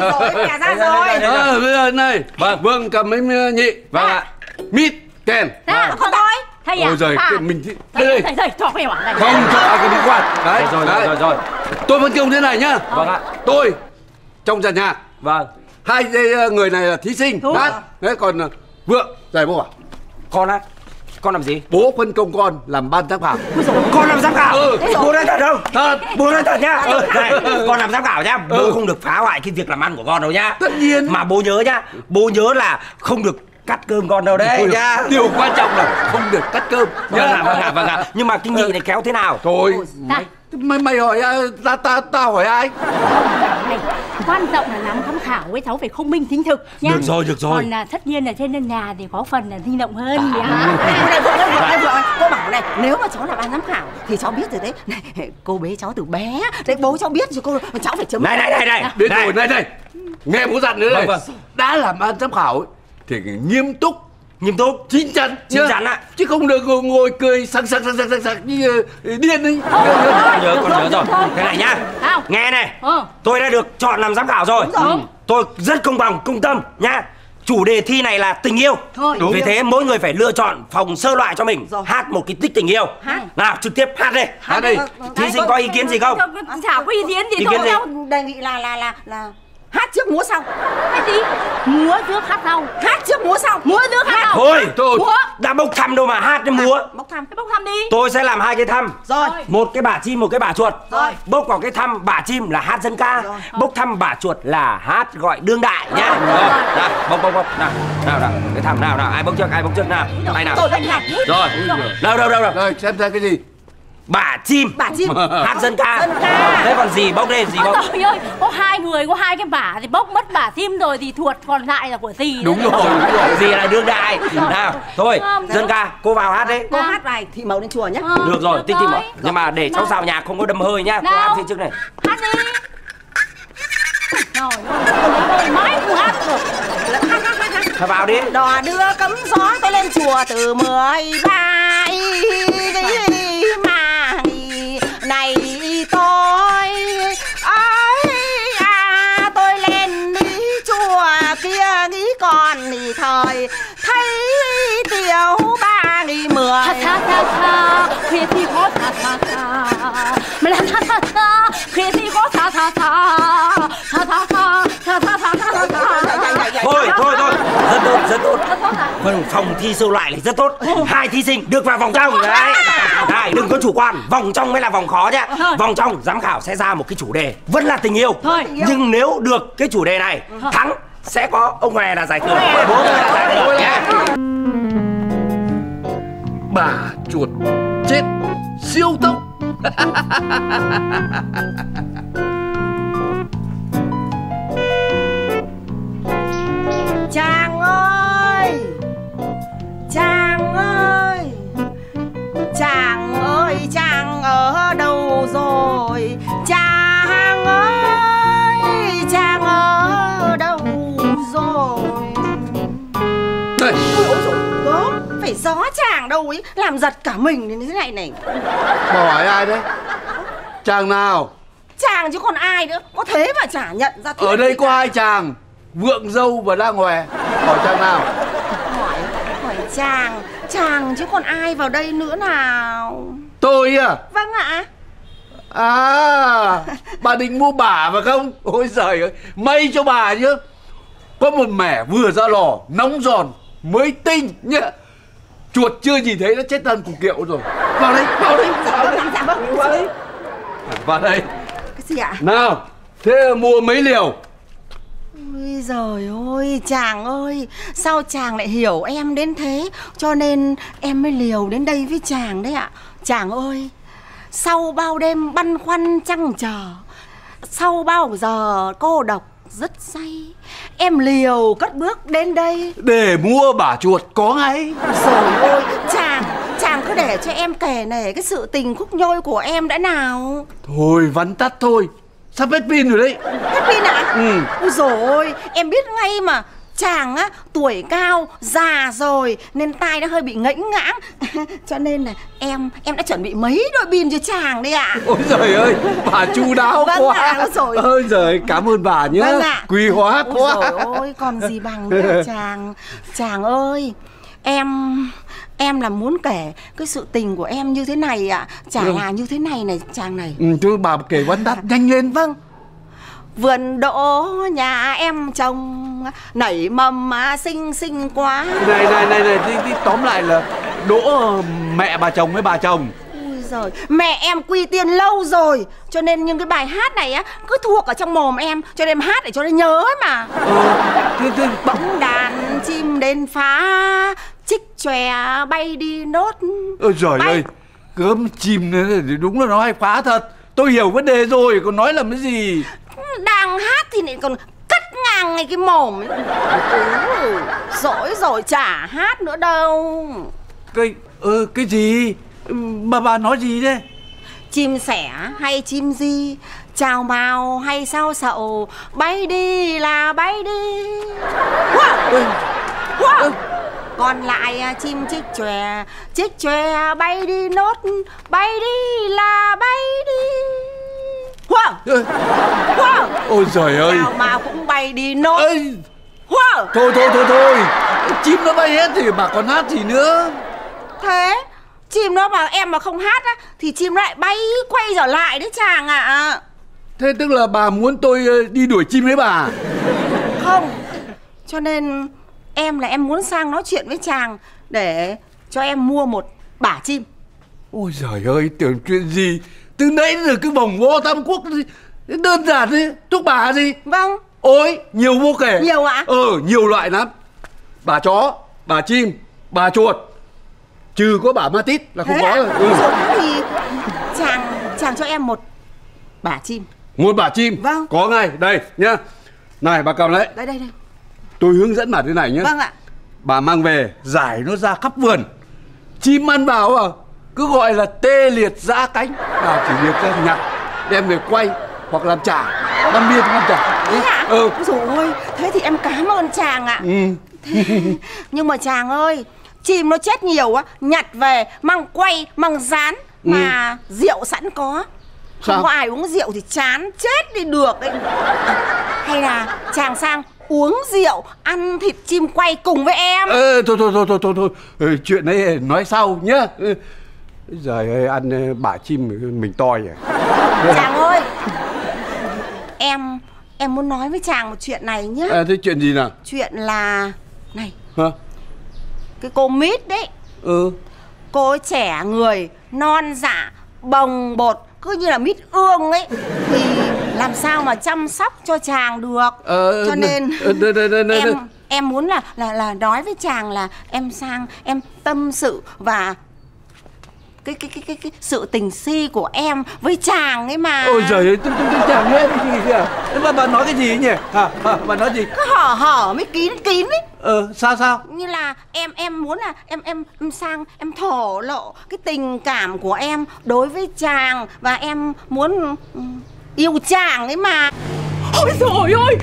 rồi nhà ra rồi. Ờ, bây giờ này Vâng. Vương cầm mấy nhị Vâng ạ. Mít Kèn Dạ, con tôi Thầy à? Cái mình Thầy, đây. thầy, thầy, cho cái này Không cho ai cái đi quan Đấy, Rồi rồi rồi rồi Tôi phân công thế này nhá. Vâng ạ. Tôi Trong dàn nhạc Vâng. Hai cái, người này là thí sinh. Đúng. Đấy, đấy còn ờ, Vượng Giải bố à? Con á Con làm gì? Bố phân công con làm ban giám khảo. Con làm giám khảo. Ừ. Bố nói thật không? Thật. Bố nói thật nhá. Ừ, này, Con làm giám khảo nhá. Bố không được phá hoại cái việc làm ăn của con đâu nhá. Tất nhiên. Mà bố nhớ nhá Bố nhớ là không được cắt cơm con đâu đấy Ôi, nhá. Điều quan trọng là không được cắt cơm. Vâng ạ vâng ạ. vâng ạ Nhưng mà cái nhị này kéo thế nào? Thôi. Này, Mày mày hỏi ai, ta ta ta hỏi ai? Này, quan trọng là làm giám khảo với cháu phải không minh chính thực nhá Được rồi, được rồi. Còn là tất nhiên là trên nhà thì có phần là sinh động hơn nhá này vợ này vợ này vợ cô bảo này nếu mà cháu là ban giám khảo thì cháu biết rồi đấy. Này, cô bế cháu từ bé đấy bố cháu biết rồi cô cháu phải chấm Này này này này Biết này. rồi, này này. Nghe bố dặn nữa Vâng, này. vâng. Đã làm ban giám khảo Thì nghiêm túc Nghiêm túc chín chắn Chín chắn ạ. Chứ không được ngồi, ngồi cười sặc sặc sặc sặc sặc sặc như ờ, điên ấy con nhớ con nhớ rồi Thôi. thế này nhá Sao? nghe này Ờ. tôi đã được chọn làm giám khảo rồi rồi. Ừ. tôi rất công bằng công tâm nhá chủ đề thi này là tình yêu Thôi. Đúng. vì thế mỗi người phải lựa chọn phòng sơ loại cho mình Rồi. hát một cái tích tình yêu Hát. nào trực tiếp hát đi Hát đi thí sinh có ý kiến gì không Chả có ý kiến gì Ý thôi kiến gì? đâu đề nghị là là là là hát trước múa sau. Cái gì? Múa trước hát sau. Hát trước múa sau. Múa trước hát sau. Thôi Thôi Múa. đã bốc thăm đâu mà hát đến múa. Bốc thăm Cái bốc thăm đi. Tôi sẽ làm hai cái thăm. Rồi. Một cái bả chim một cái bả chuột. Rồi. bốc vào cái thăm bả chim là hát dân ca. Rồi. bốc thăm bả chuột là hát gọi đương đại nhá. Rồi. Nào bốc bốc bốc. Nào nào nào. Cái thăm nào nào. Ai bốc trước ai bốc trước nào. Tay nào. Tôi đánh nhạc. Rồi. Đâu đâu đâu đâu Rồi xem xem cái gì bả chim. Bà chim. Hát dân ca. Dân ca. thế còn gì bốc đây gì bốc? trời ơi, có hai người, có hai cái bả thì bốc mất bả tim rồi thì thuột còn lại là của gì Đúng rồi đúng rồi. Gì là đương đại? Nào thôi Không. dân ca cô vào hát đấy cô hát bài thị màu lên chùa nhé. Ờ, được rồi tích rồi. rồi nhưng mà để cháu vào nhạc không có đâm hơi nhá. Cô hát phía trước này. Hát đi. Ơi, mãi không hát được thôi vào đi. Đò đưa cấm gió tôi lên chùa từ mười ba thì thời thấy tiểu ba đi mười. Tha tha tha tha, khi thì có tha tha tha. Mà là tha tha tha, khi thì có tha tha tha. Tha tha tha, tha tha tha tha tha tha. Thôi thôi thôi. Rất tốt rất tốt. À? Vâng, phòng thi sơ loại này rất tốt. Hai thí sinh được vào vòng trong. Đấy, Đấy đừng có chủ quan. Vòng trong mới là vòng khó nhá. Thôi. Vòng trong giám khảo sẽ ra một cái chủ đề Vẫn là tình yêu. Nhưng nếu được cái chủ đề này Thắng sẽ có ông Hòe là giải thưởng. Bố là giải thưởng nhá Bà chuột chết siêu tốc. Chàng ơi! Chàng ơi! Chàng ơi Chàng ở đâu rồi? Chàng Phải gió chàng đâu ấy Làm giật cả mình đến thế này này. Bà hỏi ai đấy? Chàng nào? Chàng chứ còn ai nữa. Có thế mà chả nhận ra Ở đây có hai chàng? Vượng dâu và đang hòe Hỏi chàng nào? Hỏi hỏi chàng. Chàng chứ còn ai vào đây nữa nào? Tôi à? Vâng ạ. À Bà định mua bả phải không? Ôi giời ơi May cho bà chứ. Có một mẻ vừa ra lò Nóng giòn Mới tinh nhá Chuột chưa nhìn thấy nó chết thân cục kiệu rồi. Vào đây Vào đây Vào đây. dạ vâng. Vào đây. Vào đây. Cái gì ạ? Nào Thế mua mấy liều? Ôi giời ơi chàng ơi sao chàng lại hiểu em đến thế? Cho nên em mới liều đến đây với chàng đấy ạ. Chàng ơi sau bao đêm băn khoăn chăng chờ sau bao giờ cô độc rất say. Em liều cất bước đến đây. Để mua bả chuột có ngay. Rồi ôi chàng chàng cứ để cho em kể nể cái sự tình khúc nhôi của em đã nào. Thôi vắn tắt thôi. Sắp hết pin rồi đấy. Hết pin ạ? Ừ. Ôi dồi ôi em biết ngay mà chàng á tuổi cao già rồi nên tai nó hơi bị ngẫnh ngãng. Cho nên là em em đã chuẩn bị mấy đội pin cho chàng đấy ạ. Ôi trời ơi bà chu đáo Vâng quá. ạ, ôi dồi. ôi trời cảm ơn bà nhé. Vâng ạ. quý hóa Ôi quá. dồi ôi còn gì bằng nữa chàng Chàng ơi. Em Em là muốn kể cái sự tình của em như thế này ạ. Chả Vâng. là như thế này này chàng này. Ừ, chứ bà kể văn tắt nhanh lên. Vâng Vườn đỗ nhà em trồng Nảy mầm mà xinh xinh quá. Này này này này thì, thì tóm lại là đỗ mẹ bà chồng với bà chồng. Ui giời, mẹ em quy tiên lâu rồi Cho nên những cái bài hát này á Cứ thuộc ở trong mồm em Cho nên em hát để cho nó nhớ ấy mà thế, Bỗng đàn chim đến phá Chích chòe bay đi nốt. Ôi trời Bay. ơi cớm chim thì đúng là nó hay phá thật. Tôi hiểu vấn đề rồi còn nói làm cái gì Đang hát thì lại còn cắt ngang ngay cái mồm ấy. Ừ, Dỗi rồi chả hát nữa đâu. Cái ơ cái gì? Bà bà nói gì đấy Chim sẻ hay chim di? Chào màu hay sao sậu? Bay đi là bay đi. Wow. Wow. Còn lại à, chim chích chòe Chích chòe bay đi nốt Bay đi là bay đi Ơ, Wow. ôi trời ơi! Chào màu cũng bay đi nốt. Wow. thôi thôi thôi thôi! Chim nó bay hết thì bà còn hát gì nữa? Thế Chim nó mà em mà không hát á Thì chim lại bay quay trở lại đấy chàng ạ. Thế tức là bà muốn tôi ờ, đi đuổi chim với bà? Không Cho nên em là em muốn sang nói chuyện với chàng Để cho em mua một bả chim. Ôi trời ơi tưởng chuyện gì từ nãy đến giờ cứ vòng vo tam quốc đơn giản đi thuốc bà gì? Vâng. Ôi nhiều vô kể. Nhiều ạ? ờ nhiều loại lắm. Bà chó bà chim bà chuột. Trừ có bà ma tít là không Thế có rồi. Ừ. Thì chàng chàng cho em một bả chim. Một bà chim? Vâng. có ngay. Đây nhá. Này bà cầm lấy. Đây đây đây. Tôi hướng dẫn bà thế này nhé Vâng ạ. Bà mang về giải nó ra khắp vườn. Chim ăn vào à cứ gọi là tê liệt giã cánh. Bà chỉ việc ra nhặt đem về quay hoặc làm chả băm biên làm chả Thế ạ? Ừ. Ôi Thế thì em cảm ơn chàng ạ. Ừ. Nhưng mà chàng ơi Chim nó chết nhiều á Nhặt về mang quay mang rán Mà rượu sẵn có. Không Sao? có ai uống rượu thì chán chết đi được đấy Hay là chàng sang uống rượu Ăn thịt chim quay cùng với em? Ê, thôi thôi thôi thôi thôi thôi. Ừ, chuyện đấy nói sau nhá Trời ơi ăn ờ, bả chim mình to vậy Chàng ơi! Em Em muốn nói với chàng một chuyện này nhé à, thế chuyện gì nào? Chuyện là Này. Hả? Cái cô mít đấy. Ừ. Cô ấy trẻ người Non dạ Bồng bột Cứ như là mít ương ấy. Thì làm sao mà chăm sóc cho chàng được? Ờ, Cho nên ờ, đây, đây. Em em muốn là là là nói với chàng là em sang em tâm sự và cái cái cái cái, cái sự tình si của em với chàng ấy mà. Ôi trời ơi tôi tôi chẳng nghe cái gì kìa. Bà bà nói cái gì ấy nhỉ? Hả hả bà nói gì? Cứ hở hở mới kín kín ấy. Ờ sao sao? Như là em em muốn là em em, em sang em thổ lộ cái tình cảm của em đối với chàng và em muốn yêu chàng ấy mà. Ôi trời ơi.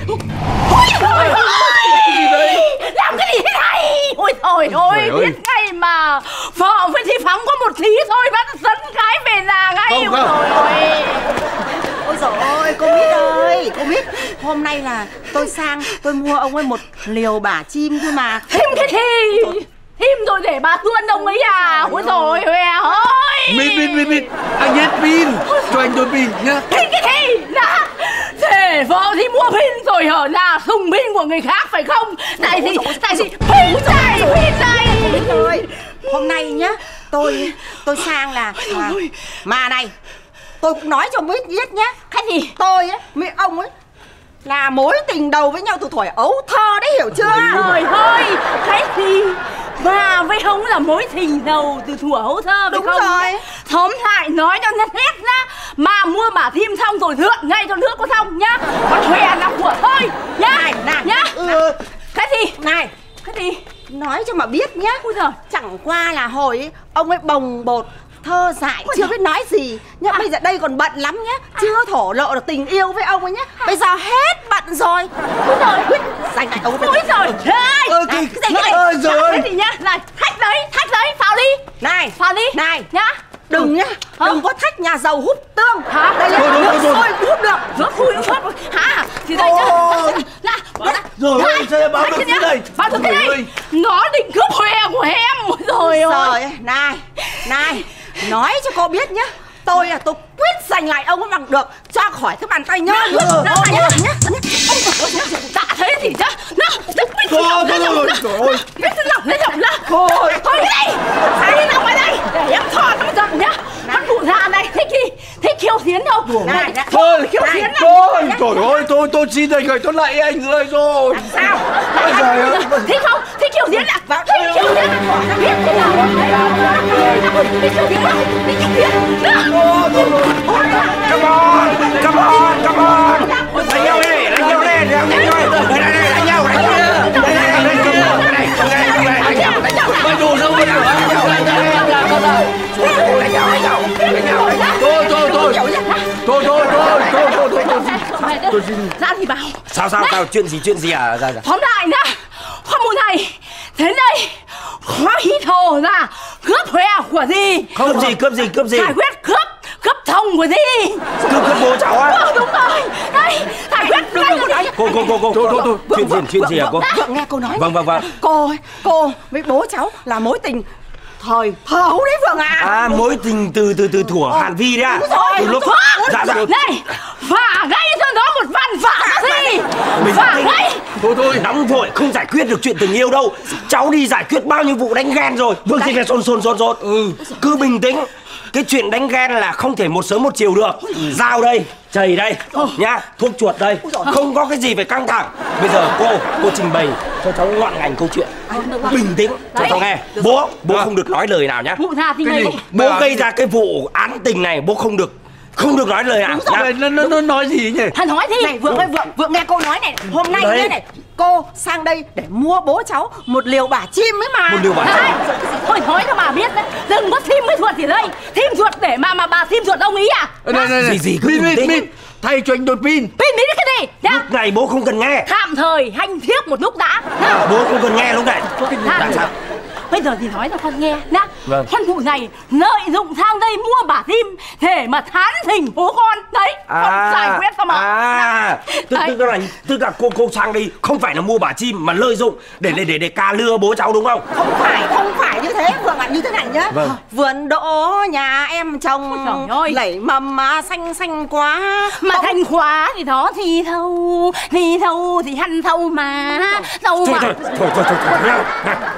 Ôi trời ơi. Làm cái gì thế này Ôi trời ơi Trời ơi. Biết ngay mà. Vợ với thì phóng có một tí thôi Bắt dẫn cái về nhà ngay. Không, Ôi không. trời ơi. Ôi dồi ôi cô mít ơi cô mít. Hôm nay là tôi sang tôi mua ông ấy một liều bả chim thôi mà. Thêm cái gì? Thêm rồi để bà tuôn ông ấy à? Ôi trời ơi mít mít mít mít. Anh hết pin cho anh đôi pin nhá. Thêm cái gì? Đã. Thế vợ thì mua pin rồi hở là dùng pin của người khác phải không? Tại gì Tại gì Pin này Pin này. Hôm nay nhá tôi tôi sang là, mà này tôi cũng nói cho biết nhá. Cái gì? Tôi ấy với ông ấy là mối tình đầu với nhau từ tuổi ấu thơ đấy hiểu chưa? Trời ơi Cái gì Và với ông là mối tình đầu từ thuở hấu thơ phải Đúng không? rồi. Tóm lại nói cho nó hết ra Mà mua bả thêm xong rồi thượng ngay cho nước có xong nhá. Còn hòe là của thôi nhá. Này này. Nhá. Ừ, Cái gì này. Cái gì nói cho mà biết nhá. Ôi giời. chẳng qua là hồi ấy, ông ấy bồng bột thơ dại chưa biết nói gì. Nhá bây giờ đây còn bận lắm nhá. Chưa thổ lộ được tình yêu với ông ấy nhá. Bây giờ hết bận rồi. Giờ quyết dành lại ông ôi trời ơi này, cái- cái gì cái ơi, rồi. Gì nhá. Này thách đấy thách đấy phào đi này phào đi này. Nhá. Đừng nhá. Hả? đừng có thách nhà giàu hút tương. Hả? đây là nước thôi. sôi hút được. Nước khui nước hả? Thì đây nhá. Ôi. là Rồi, ôi, sao em báo được cái thế này? báo được cái Ôi này. ơi. nó định cướp hòe của em. Ôi rồi ơi. Trời ơi, này, này, nói cho cô biết nhá Tôi là tôi quyết giành lại ông ấy bằng được Cho khỏi cái bàn tay nhớ nhớ Ừ, nhớ ừ, nhớ ừ. nhá dạ 我想想打他一底下，那那被子冷那種啦，被子冷那種啦，去去你，睇你埋你，一錯咁就唔呀，乜胡下你，你見你翹錢又，thôi thôi trời ơi tôi tôi xin anh rồi tôi lại anh rồi. Rồi sao? Bây giờ thế không? Thế kiểu diễn là thế kiểu diễn là biết thế nào. Thế kiểu diễn là thế kiểu diễn là come on come on come on. Come on nhau đi, đánh nhau. Đây, đây, đây, đánh nhau, đánh nhau. Đây, đây, đây, đây, đây, đây, đây, đây, đánh nhau, đánh nhau. Đâu? Đánh nhau, đánh nhau, đánh nhau, đánh nhau. Thôi, thôi, thôi. Thôi, thôi, thôi, thôi, thôi, thôi, tôi xin ra thì bảo Sao, sao, sao, chuyện gì, chuyện gì à? Ra, ra. tóm lại nhá hoa mùa này đến đây khóa hít hồ ra cướp hòe của gì Cướp gì, cướp gì, cướp gì? giải quyết cướp cướp chồng của gì Cướp, cướp bố cháu á? ờ đúng rồi đây giải quyết đây là đấy Cô, cô, cô, cô. Thôi, thôi, thôi. Chuyện gì, chuyện gì à cô? Vượng nghe cô nói Vâng, vâng, vâng. Cô ấy, cô với bố cháu là mối tình thời thơ ấu đấy Vượng à À, mối tình từ từ từ thủa Hàn Vi đấy à? Đúng rồi, Từ lúc đúng rồi. dạ dạ này và gây cho nó một văn vả gì Bình và tĩnh. gây Thôi, thôi. nóng vội không giải quyết được chuyện tình yêu đâu cháu đi giải quyết bao nhiêu vụ đánh ghen rồi vương gì phải xôn xôn xôn xôn ừ cứ bình tĩnh cái chuyện đánh ghen là không thể một sớm một chiều được. Dao đây chày đây nhá thuốc chuột đây. Không có cái gì phải căng thẳng. Bây giờ cô cô trình bày cho cháu ngọn ngành câu chuyện. Bình tĩnh cho cháu nghe. Bố bố không được nói lời nào nhá. Bố gây ra cái vụ án tình này bố không được không được nói lời nào nhá Mày nó, nó, nó nói gì nhỉ? hắn nói gì Này Vượng ơi Vượng, Vượng nghe cô nói này Hôm nay Đấy. thế này Cô sang đây để mua bố cháu một liều bả chim ấy mà. Một bản Này, thân thôi nói cho bà biết đấy. Đừng có thêm với chuột gì đây? Thêm chuột để mà mà bà thêm chuột ông ý à? Này, này, này. Gì, gì, cứ Pin, pin, pin. Thay cho anh đột pin. pin biết cái gì? Nhá. Lúc này bố không cần nghe. Tạm thời hành thiếp một lúc đã. À, bố không cần nghe lúc này. Tạm tại sao Bây giờ thì nói cho con nghe nhá Vâng. Con vụ này lợi dụng sang đây mua bả tim Để mà thán thỉnh bố con Đấy con giải quyết cho mà à tức, tức là tức là cô cô sang đây không phải là mua bả chim mà lợi dụng để để để để ca lừa bố cháu đúng không Không phải, không phải như thế Vượng ạ, như thế này nhá Vâng. Vườn đỗ nhà em trời ơi. Lẩy mầm mà xanh xanh quá Mà Bỗng- thành khóa thì đó thì thâu Thì thâu thì hăn thâu mà Thâu thôi mà thôi thôi thôi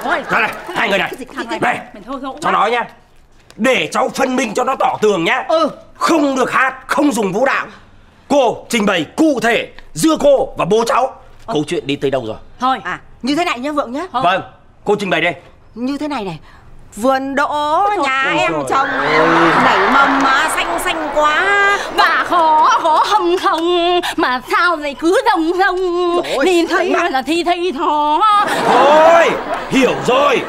thôi thôi này Thôi. Này hai người này. Thôi cháu nói nhá. Để cháu phân minh cho nó tỏ tường nhá. Ừ. không được hát không dùng vũ đạo. Cô trình bày cụ thể giữa cô và bố cháu. Câu chuyện đi tới đâu rồi? Thôi. À, như thế này nhá Vượng nhá. Ờ. vâng cô trình bày đây Như thế này này. Vườn đỗ nhà Ôi em trồng. Lẩy mầm mà xanh xanh quá. Bà khó khó hầm không Mà sao lại cứ rồng rồng? Nhìn thấy mà- là thi thấy thó Thôi, hiểu rồi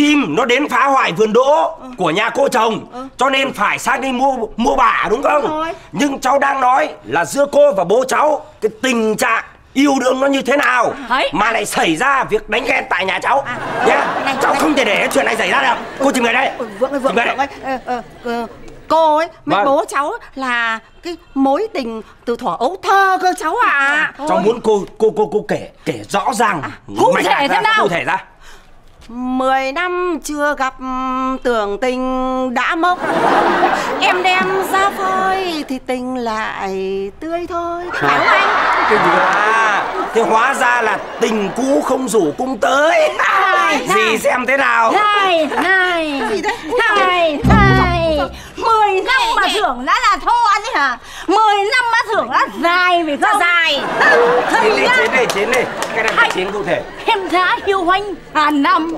Chim nó đến phá hoại vườn đỗ của nhà cô chồng Cho nên phải sang đi mua mua bả đúng không? rồi. Nhưng cháu đang nói là giữa cô và bố cháu Cái tình trạng yêu đương nó như thế nào Đấy. Mà lại xảy ra việc đánh ghen tại nhà cháu À, Nhá, này, cháu này. không thể để chuyện này xảy ra đâu Cô trình bày đây Ôi, Vượng ơi, Vượng, đây. ơi ờ, ờ, ờ, Cô ấy, với Vâng. bố cháu là cái mối tình từ thuở ấu thơ cơ cháu ạ Cháu muốn cô cô cô cô kể kể rõ ràng cụ mạch thể thế nào? Cụ thể ra Mười năm chưa gặp tưởng tình đã mốc. Em đem ra phơi thì tình lại tươi thôi. Phải không anh? À, thế hóa ra là tình cũ không rủ cung tới. Này, Gì xem thế nào? Này, này. Gì đấy? Này, này Mười năm mà thưởng đã là thô ăn ấy hả? Mười năm mà thưởng đã dài phải không? Dài. Chiến đi, chiến đi, chiến đi Cái này phải chiến cụ thể. Em đã yêu anh ngàn năm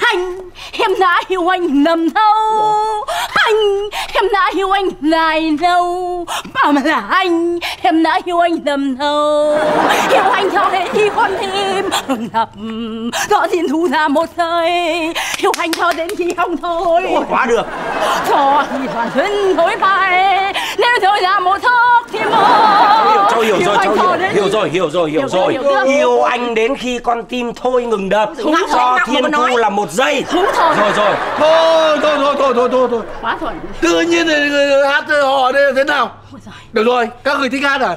anh em đã yêu anh nằm thâu anh em đã yêu anh dài lâu. Bảo mà là anh em đã yêu anh nằm thâu yêu anh cho đến khi con tim ngừng đập cho thiên thu ra một thời yêu anh cho đến khi không thôi. Quá được. Cho thì toàn thân thối phai nếu thôi là một thuốc thì mơ Cháu hiểu rồi, cháu hiểu, hiểu rồi, hiểu rồi, hiểu rồi. Yêu anh đến khi con tim thôi ngừng đập. Do thiên thu là một giây. Đúng rồi. Rồi rồi. thôi thôi thôi thôi thôi thôi thôi. Quá thuần tự nhiên thì hát họ đây là thế nào? Ôi giời, được rồi các người thích hát à?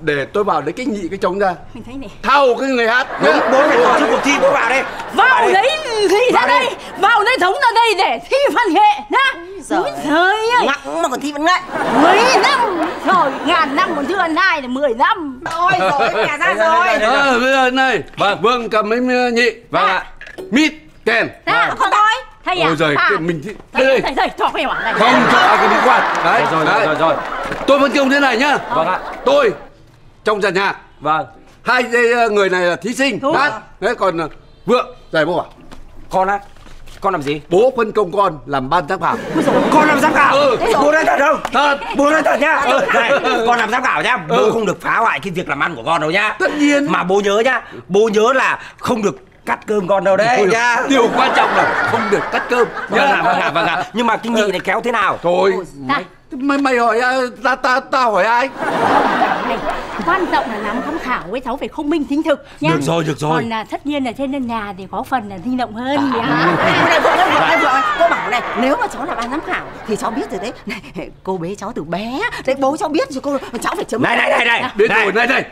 Để tôi bảo lấy cái nhị cái trống ra. Mình thấy này thao cái người hát nhá. bố phải tổ chức cuộc thi bố vào đây. vào đấy thi ra đây. đây? Vào đây thống ra đây để thi văn nghệ nhá. Úi giời ơi. Ngặng mà còn thi văn nghệ. Mấy năm. Rồi ngàn năm còn chưa ăn hai là mười năm. Ôi rồi mẹ ra rồi. Ờ, bây giờ này Vâng. vương cầm mấy nhị. Vâng ạ. mít kèn Ra, Con thôi thầy à ôi giời à. cái mình thi thầy đây thầy thầy cho cái quả này không cho ai cái đi quạt đấy Rồi rồi rồi rồi. tôi phân công thế này nhá Vâng ạ. tôi trong dàn nhạc Vâng. hai cái người này là thí sinh hát đấy còn ờ, vượng giải bố à Con á? Con làm gì? bố phân công con làm ban giám khảo Con làm giám khảo. Ừ. Bố nói thật không? thật Bố nói thật nhá. Ừ, này, con làm giám khảo nhá. Bố không được phá hoại cái việc làm ăn của con đâu nhá. Tất nhiên. Mà bố nhớ nhá. Bố nhớ là không được cắt cơm con đâu đấy. Nhá. điều quan trọng là không được cắt cơm. Vâng ạ, vâng ạ, vâng ạ. Nhưng mà cái nhị này kéo thế nào? thôi. Này, mày mày hỏi ai ta ta ta hỏi ai? Này, quan trọng là làm giám khảo với cháu phải không minh chính thực nhá Được rồi, được rồi. còn là tất nhiên là trên nhà thì có phần là linh động hơn nhá này vợ ơi cô bảo này nếu mà cháu là ban giám khảo thì cháu biết rồi đấy. Này cô bế cháu từ bé. Đấy bố cháu biết rồi cô cháu phải chấm Này này này này. biết này. rồi này này.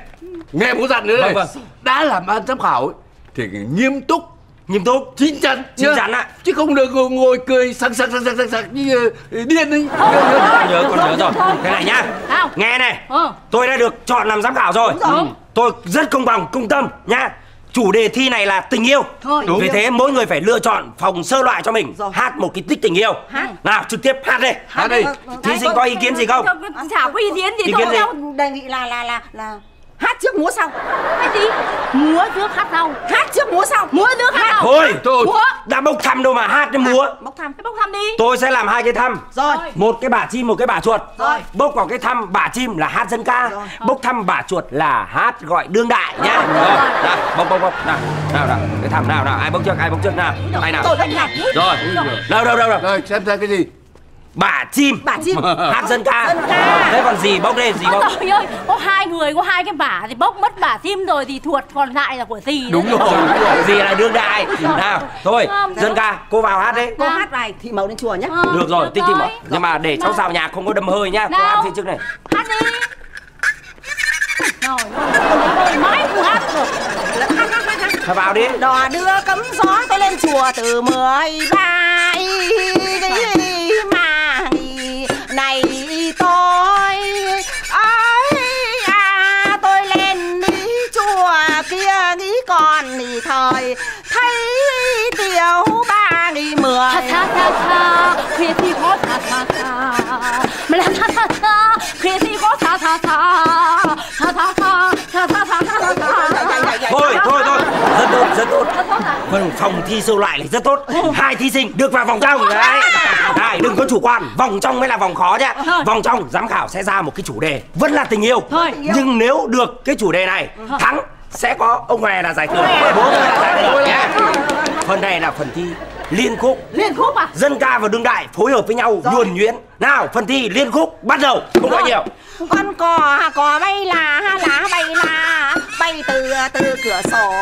Nghe bố dặn nữa Vâng, này. vâng. đã làm ban giám khảo thì nghiêm túc Nghiêm túc. chín chắn Chín chắn ạ. chứ không được ngồi, ngồi cười sặc sặc sặc sặc sặc sặc như ờ, điên ấy con nhớ con rồi, nhớ rồi được rồi. thế này nhá Sao? nghe này Ờ. tôi đã được chọn làm giám khảo rồi rồi. Ừ. tôi rất công bằng công tâm nhá chủ đề thi này là tình yêu Thôi. Đúng. vì thế mỗi người phải lựa chọn phòng sơ loại cho mình Rồi. hát một cái tích tình yêu Hát. nào trực tiếp hát đi hát đi thí sinh có ý kiến gì không chả có ý kiến gì Ý thôi kiến gì? đâu đề nghị là là là là hát trước múa sau. Cái gì? Múa trước hát sau. Hát trước múa sau. Múa trước hát sau. Thôi thôi múa. đã bốc thăm đâu mà hát đến múa. Bốc thăm. Cái bốc thăm đi. Tôi sẽ làm hai cái thăm. Rồi. Một cái bả chim một cái bả chuột. Rồi. bốc vào cái thăm bả chim là hát dân ca. Rồi. bốc thăm bả chuột là hát gọi đương đại nhá. Rồi. Nào bốc bốc bốc. Nào nào nào. Cái thăm nào nào. Ai bốc trước ai bốc trước nào. Ai nào? Tôi đánh nhạc rồi. đâu đâu đâu đâu. Rồi xem xem cái gì bả chim. Bà chim. Hát dân ca. Dân ca. thế còn gì bốc đây gì bốc trời ơi, có hai người, có hai cái bả thì bốc mất bả tim rồi thì thuột còn lại là của gì đúng rồi đúng rồi. Gì là đương đại? Nào thôi dân ca cô vào hát đấy. Cô hát bài thì màu lên chùa nhá Ờ, được rồi tinh rồi. bảo nhưng mà để cháu xào nhạc không có đâm hơi nhá. Cô hát phía trước này? Hát đi. Ơi, mãi không hát được. thôi vào đi. Đò đưa cấm gió tôi lên chùa từ mười ba mà thời. Thấy tiểu ba đi mười. Tha tha tha tha, khuya thì có tha tha tha. Mà là tha tha tha, thì có tha tha tha. Tha tha tha, tha tha tha tha tha thôi thôi thôi rất tốt rất tốt? Vâng, phòng thi sâu loại này rất tốt. Hai thí sinh được vào vòng trong. Đấy, Đấy đừng có chủ quan. Vòng trong mới là vòng khó nhá. Thôi. Vòng trong giám khảo sẽ ra một cái chủ đề Vẫn là tình yêu. Thôi. Nhưng nếu được cái chủ đề này Thắng sẽ có ông Hòe là giải thưởng. Bố là giải thưởng nhá Phần này là phần thi liên khúc. Liên khúc à? Dân ca và đương đại phối hợp với nhau nhuần nhuyễn. Nào phần thi liên khúc bắt đầu. Không có nhiều. Con cò cò bay là lá bay là bay từ từ cửa sổ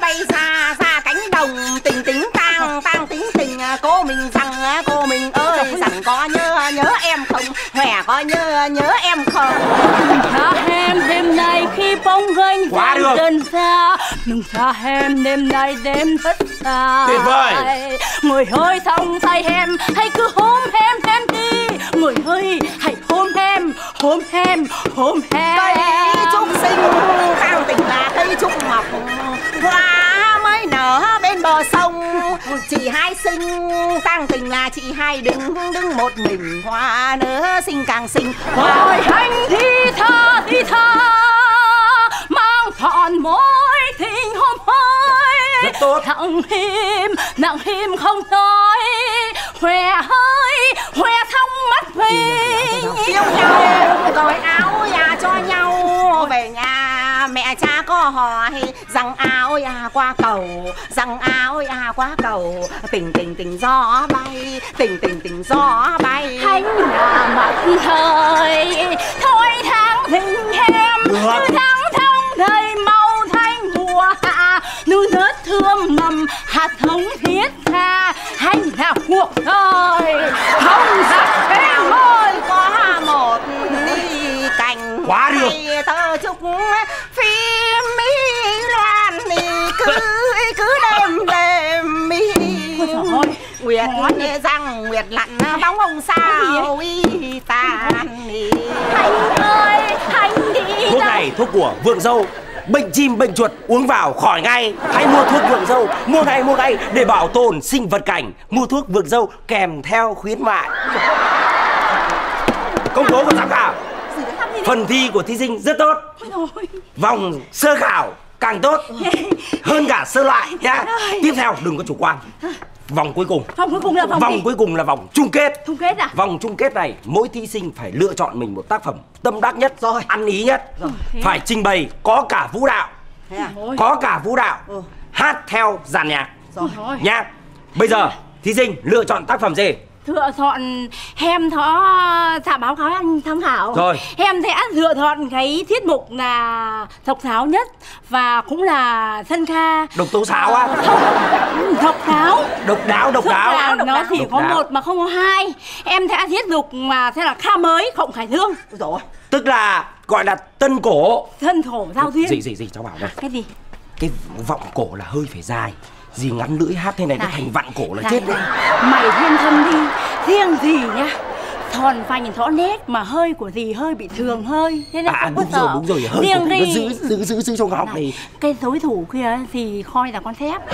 bay ra ra cánh đồng. Tình tính tang tang tính tình cô mình rằng cô mình ơi rằng có nhớ nhớ em có nhớ nhớ em không? Tha em đêm nay khi bóng gánh Quá được. dần xa. Đừng tha em đêm nay đêm thất xa. Tuyệt vời. Người ơi xong tay em Hãy cứ hôn em em đi. Người ơi hãy hôn em Hôn em Hôn em. Cây trúc sinh khang tình là cây trúc mọc hoa mới nở bên bờ sông. Chị hai sinh tăng tình là chị hai đứng đứng một mình hoa nở xinh càng xinh. Hỏi anh đi tha đi tha. Mang trọn mối tình hôm hơi Rất tốt. Nặng him nặng him không nói. Khoe hơi khoe trong mắt mình yêu nhau. Rồi áo nhà cho nhau. Về nhà mẹ cha có hỏi rằng à ôi à qua cầu rằng à ôi à qua cầu. Tình tình tình gió bay tình tình tình gió bay. Anh là mặt trời Thôi tháng tình em Được. Tháng thông thời màu thanh mùa hạ. Núi rớt thơm mầm hạt thống thiết tha. Anh là cuộc đời Không giặc em ơi. Có một đi cành Quá được. tơ chúc nguyệt khó nhỉ. răng nguyệt lặn bóng hồng sao y tàn đi Anh ơi Anh đi Thuốc này thuốc của vượng dâu. Bệnh chim bệnh chuột uống vào khỏi ngay. Hãy mua thuốc vượng dâu Mua ngay mua ngay để bảo tồn sinh vật cảnh. Mua thuốc vượng dâu kèm theo khuyến mại. Công bố của giám khảo. Phần thi của thí sinh rất tốt. Vòng sơ khảo càng tốt Hơn cả sơ loại nhá. Tiếp theo đừng có chủ quan Vòng cuối cùng Vòng cuối cùng là vòng Vòng gì? cuối cùng là vòng chung kết Chung kết à? Vòng chung kết này mỗi thí sinh phải lựa chọn mình một tác phẩm tâm đắc nhất Rồi. ăn ý nhất thế phải trình bày có cả vũ đạo Thế à? Có cả vũ đạo Ừ. hát theo dàn nhạc Rồi. Nhá bây giờ thí sinh lựa chọn tác phẩm gì Lựa chọn Hem thó Dạ báo cáo anh tham khảo. Rồi. Em sẽ lựa chọn cái tiết mục là Thọc tháo nhất Và cũng là sân ca độc tố sáo á. Thọc tháo độc đáo độc đáo. Nó Độc chỉ đáo. có một mà không có hai. Em sẽ thiết dục mà sẽ là kha mới Khổng Khải Dương ôi. tức là gọi là tân cổ. Thân thổ giao duyên. Gì gì gì cháu bảo này Cái gì? cái vọng cổ là hơi phải dài gì ngắn lưỡi hát thế này nó Này. thành vặn cổ là Này, chết đấy. Mày thiên thân đi. Riêng gì nhá. Thòn phanh thõ nét mà hơi của gì hơi bị thường hơi. Thế nên à không có đúng rồi sợ. đúng rồi hơi Riêng của thầy nó đi giữ giữ giữ giữ trong họng Này, cái đối thủ kia thì coi là con thép.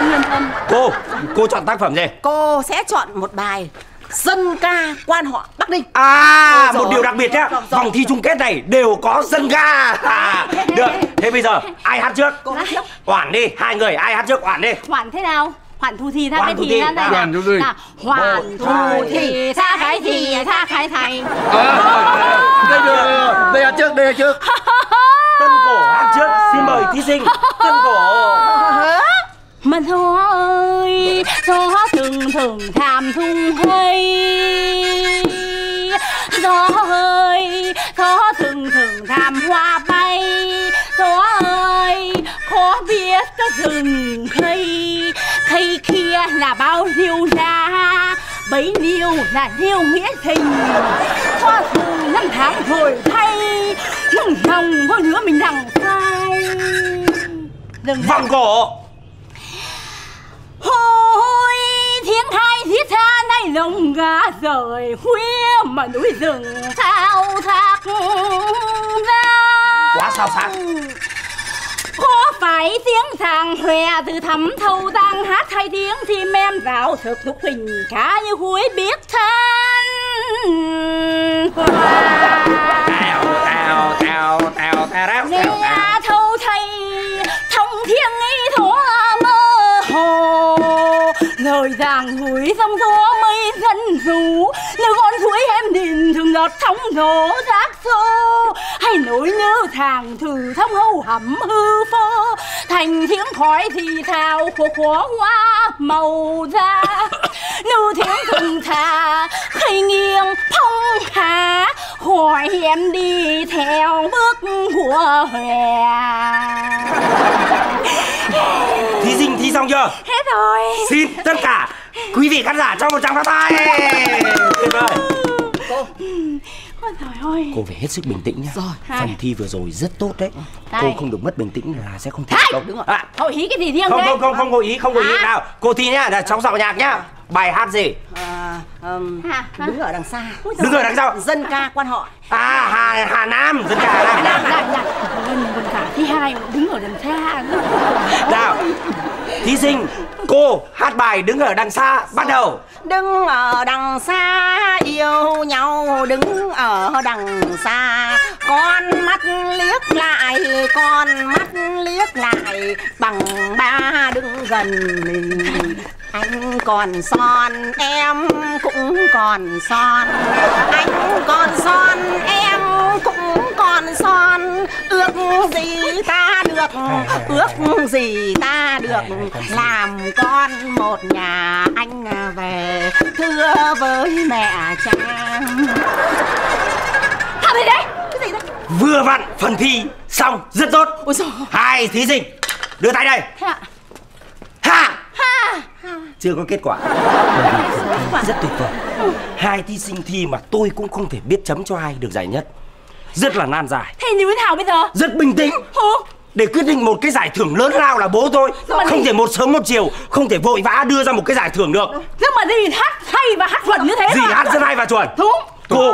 Yên tâm. Cô cô chọn tác phẩm gì? Cô sẽ chọn một bài dân ca quan họ bắc ninh À, Ôi một điều đặc biệt nhá, vòng thi chung kết này đều có dân ca. À, được, thế bây giờ ai hát trước? Cô trước. Oản đi, hai người ai hát trước oản đi. Hoàn thế nào Hoàn thu thì tha Hoàn cái thi. ra này Hoàn thu thi. là Hoàn thu thì tha cái thì tha cái thầy À, đây được đây hát trước đây hát trước Tân cổ hát trước, xin mời thí sinh. Tân cổ. Mà gió ơi Gió thường thường tham thung hay. Gió ơi Gió thường thường tham hoa bay. Gió ơi, Khó biết cái rừng cây Cây kia là bao nhiêu ra? Bấy nhiêu là nhiêu nghĩa tình. Hoa thường năm tháng rồi thay, Nhưng lòng có đứa mình đằng sai. Đừng Vòng cổ. Ôi thiên hai thiết tha nay lòng gà rời khuya mà núi rừng thao thác ra. Quá sao sắc. có phải tiếng thằng hòe từ thắm thâu đang hát hay tiếng chim em rào thực thục hình cá như cuối biết than? Hoa Tèo, tèo, tèo, tèo, tèo, tèo, nghe lời giàng núi xong gió mây dân rú nếu con suối em đình thường giọt sóng nổ rác xô. Hay nỗi nhớ thàng thử thông hâu hẩm hư phơ. Thành tiếng khói thì thào của khóa hoa màu da. Nếu tiếng thừng thà khi nghiêng phong hà. Hỏi em đi theo bước của hòe Thí sinh thi xong chưa? hết rồi. Xin tất cả quý vị khán giả cho một tràng pháo tay. Tuyệt vời. ôi trời ơi Cô phải hết sức bình tĩnh nhá. Rồi. Phần thi vừa rồi rất tốt đấy. Đây. Cô không được mất bình tĩnh là sẽ không thi đâu. Đúng rồi. À, hội ý cái gì riêng không thế không không không có ý không có ý Hả? nào cô thi nhá là trong giọng nhạc nhá bài hát gì à, Hả? Hả? đứng ở đằng xa đứng ở đằng sau dân ca quan họ à hà hà nam dân ca hà Này, nam này, này, gần cả thứ hai đứng ở đằng xa nào thí sinh, cô hát bài đứng ở đằng xa, bắt đầu. Đứng ở đằng xa, yêu nhau đứng ở đằng xa. Con mắt liếc lại, con mắt liếc lại, bằng ba đứng gần mình. Anh còn son, em cũng còn son. Anh còn son, em cũng còn son ước gì ta được? Ước gì ta được làm con một nhà anh về thưa với mẹ cha? Thằng gì đấy Cái gì đấy? Vừa vặn phần thi xong rất tốt. Ôi dồi Hai thí sinh đưa tay đây. Thế ạ. Ha! Ha! Chưa có kết quả. Rất tuyệt vời. Hai thí sinh thi mà tôi cũng không thể biết chấm cho ai được giải nhất Rất là nan giải. Thế như thế nào bây giờ? Rất bình tĩnh. Hả? Để quyết định một cái giải thưởng lớn lao là bố tôi. Mà không thể một sớm một chiều không thể vội vã đưa ra một cái giải thưởng được. Nhưng mà gì hát hay và hát chuẩn như thế gì mà? hát rất hay và chuẩn? Đúng. Cô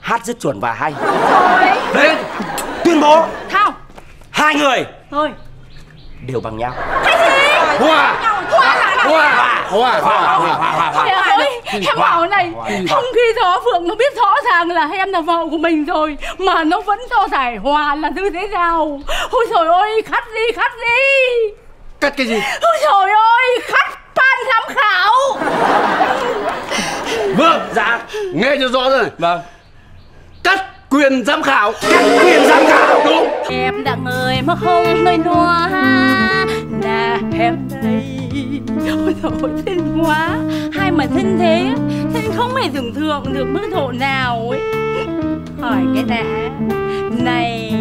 hát rất chuẩn và hay. Rồi. Lên tuyên bố. Thao. Hai người. Thôi đều bằng nhau. Cái gì? Hoa. Hoa là Hoa. Hoa. Hoa. Hoa. Trời ơi, em bảo này Không khi đó Phượng nó biết rõ ràng là em là vợ của mình rồi Mà nó vẫn cho giải hòa là như thế nào. Ôi trời ơi, khắt đi, khắt đi. Cắt cái gì? Ôi trời ơi, khắt ban giám khảo. Vâng dạ Nghe cho rõ rồi. Vâng. Cắt quyền giám khảo. Quyền giám khảo. Đúng. Em là người mà không nơi hoa Là em đây Ôi trời ơi, thân quá. Hai mà thân thế Thân không hề tưởng tượng được mức độ nào ấy. Hỏi cái đã. Này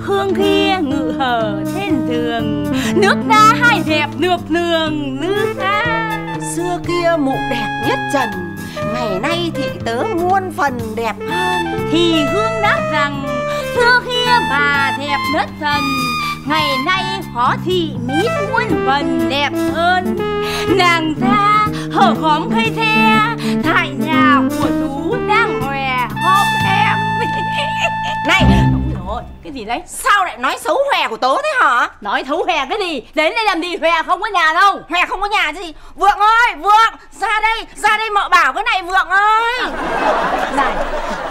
Hương kia ngự hở trên tường. Nước đá hai đẹp nước nương nước đá xưa kia mụ đẹp nhất trần ngày nay thị tớ muôn phần đẹp hơn. Thì Hương đáp rằng, Xưa kia bà đẹp nhất thần, Ngày nay khó thị mỹ muôn phần đẹp hơn. Nàng ra hở khóm cây the Tại nhà của Tú đang hòe hôm em. Này Ôi, cái gì đấy? sao lại nói xấu hòe của tớ thế hả? Nói thấu hòe cái gì? Đến đây làm gì? Hòe không có nhà đâu. Hòe không có nhà gì? Vượng ơi vượng ra đây ra đây mợ bảo cái này vượng ơi. Này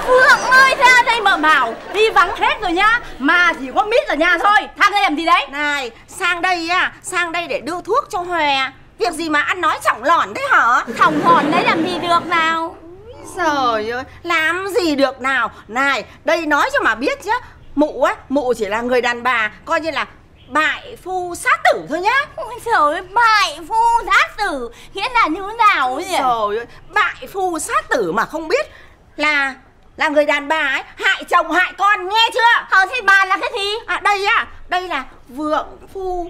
Phượng ơi ra đây mà bảo. Đi vắng hết rồi nhá. Mà chỉ có mít ở nhà thôi. Thang đây làm gì đấy? này sang đây á sang đây để đưa thuốc cho hòe. Việc gì mà ăn nói chỏng lỏn thế hả? Thòng hòn đấy làm gì được nào? Trời ơi, làm gì được nào? Này, đây nói cho mà biết chứ Mụ á, mụ chỉ là người đàn bà Coi như là bại phu sát tử thôi nhá Ôi trời ơi, bại phu giá tử Nghĩa là như thế nào ấy nhỉ? Trời ơi, bại phu sát tử mà không biết Là là người đàn bà ấy Hại chồng hại con, nghe chưa Ờ thì bà là cái gì? À đây á, đây là vượng phu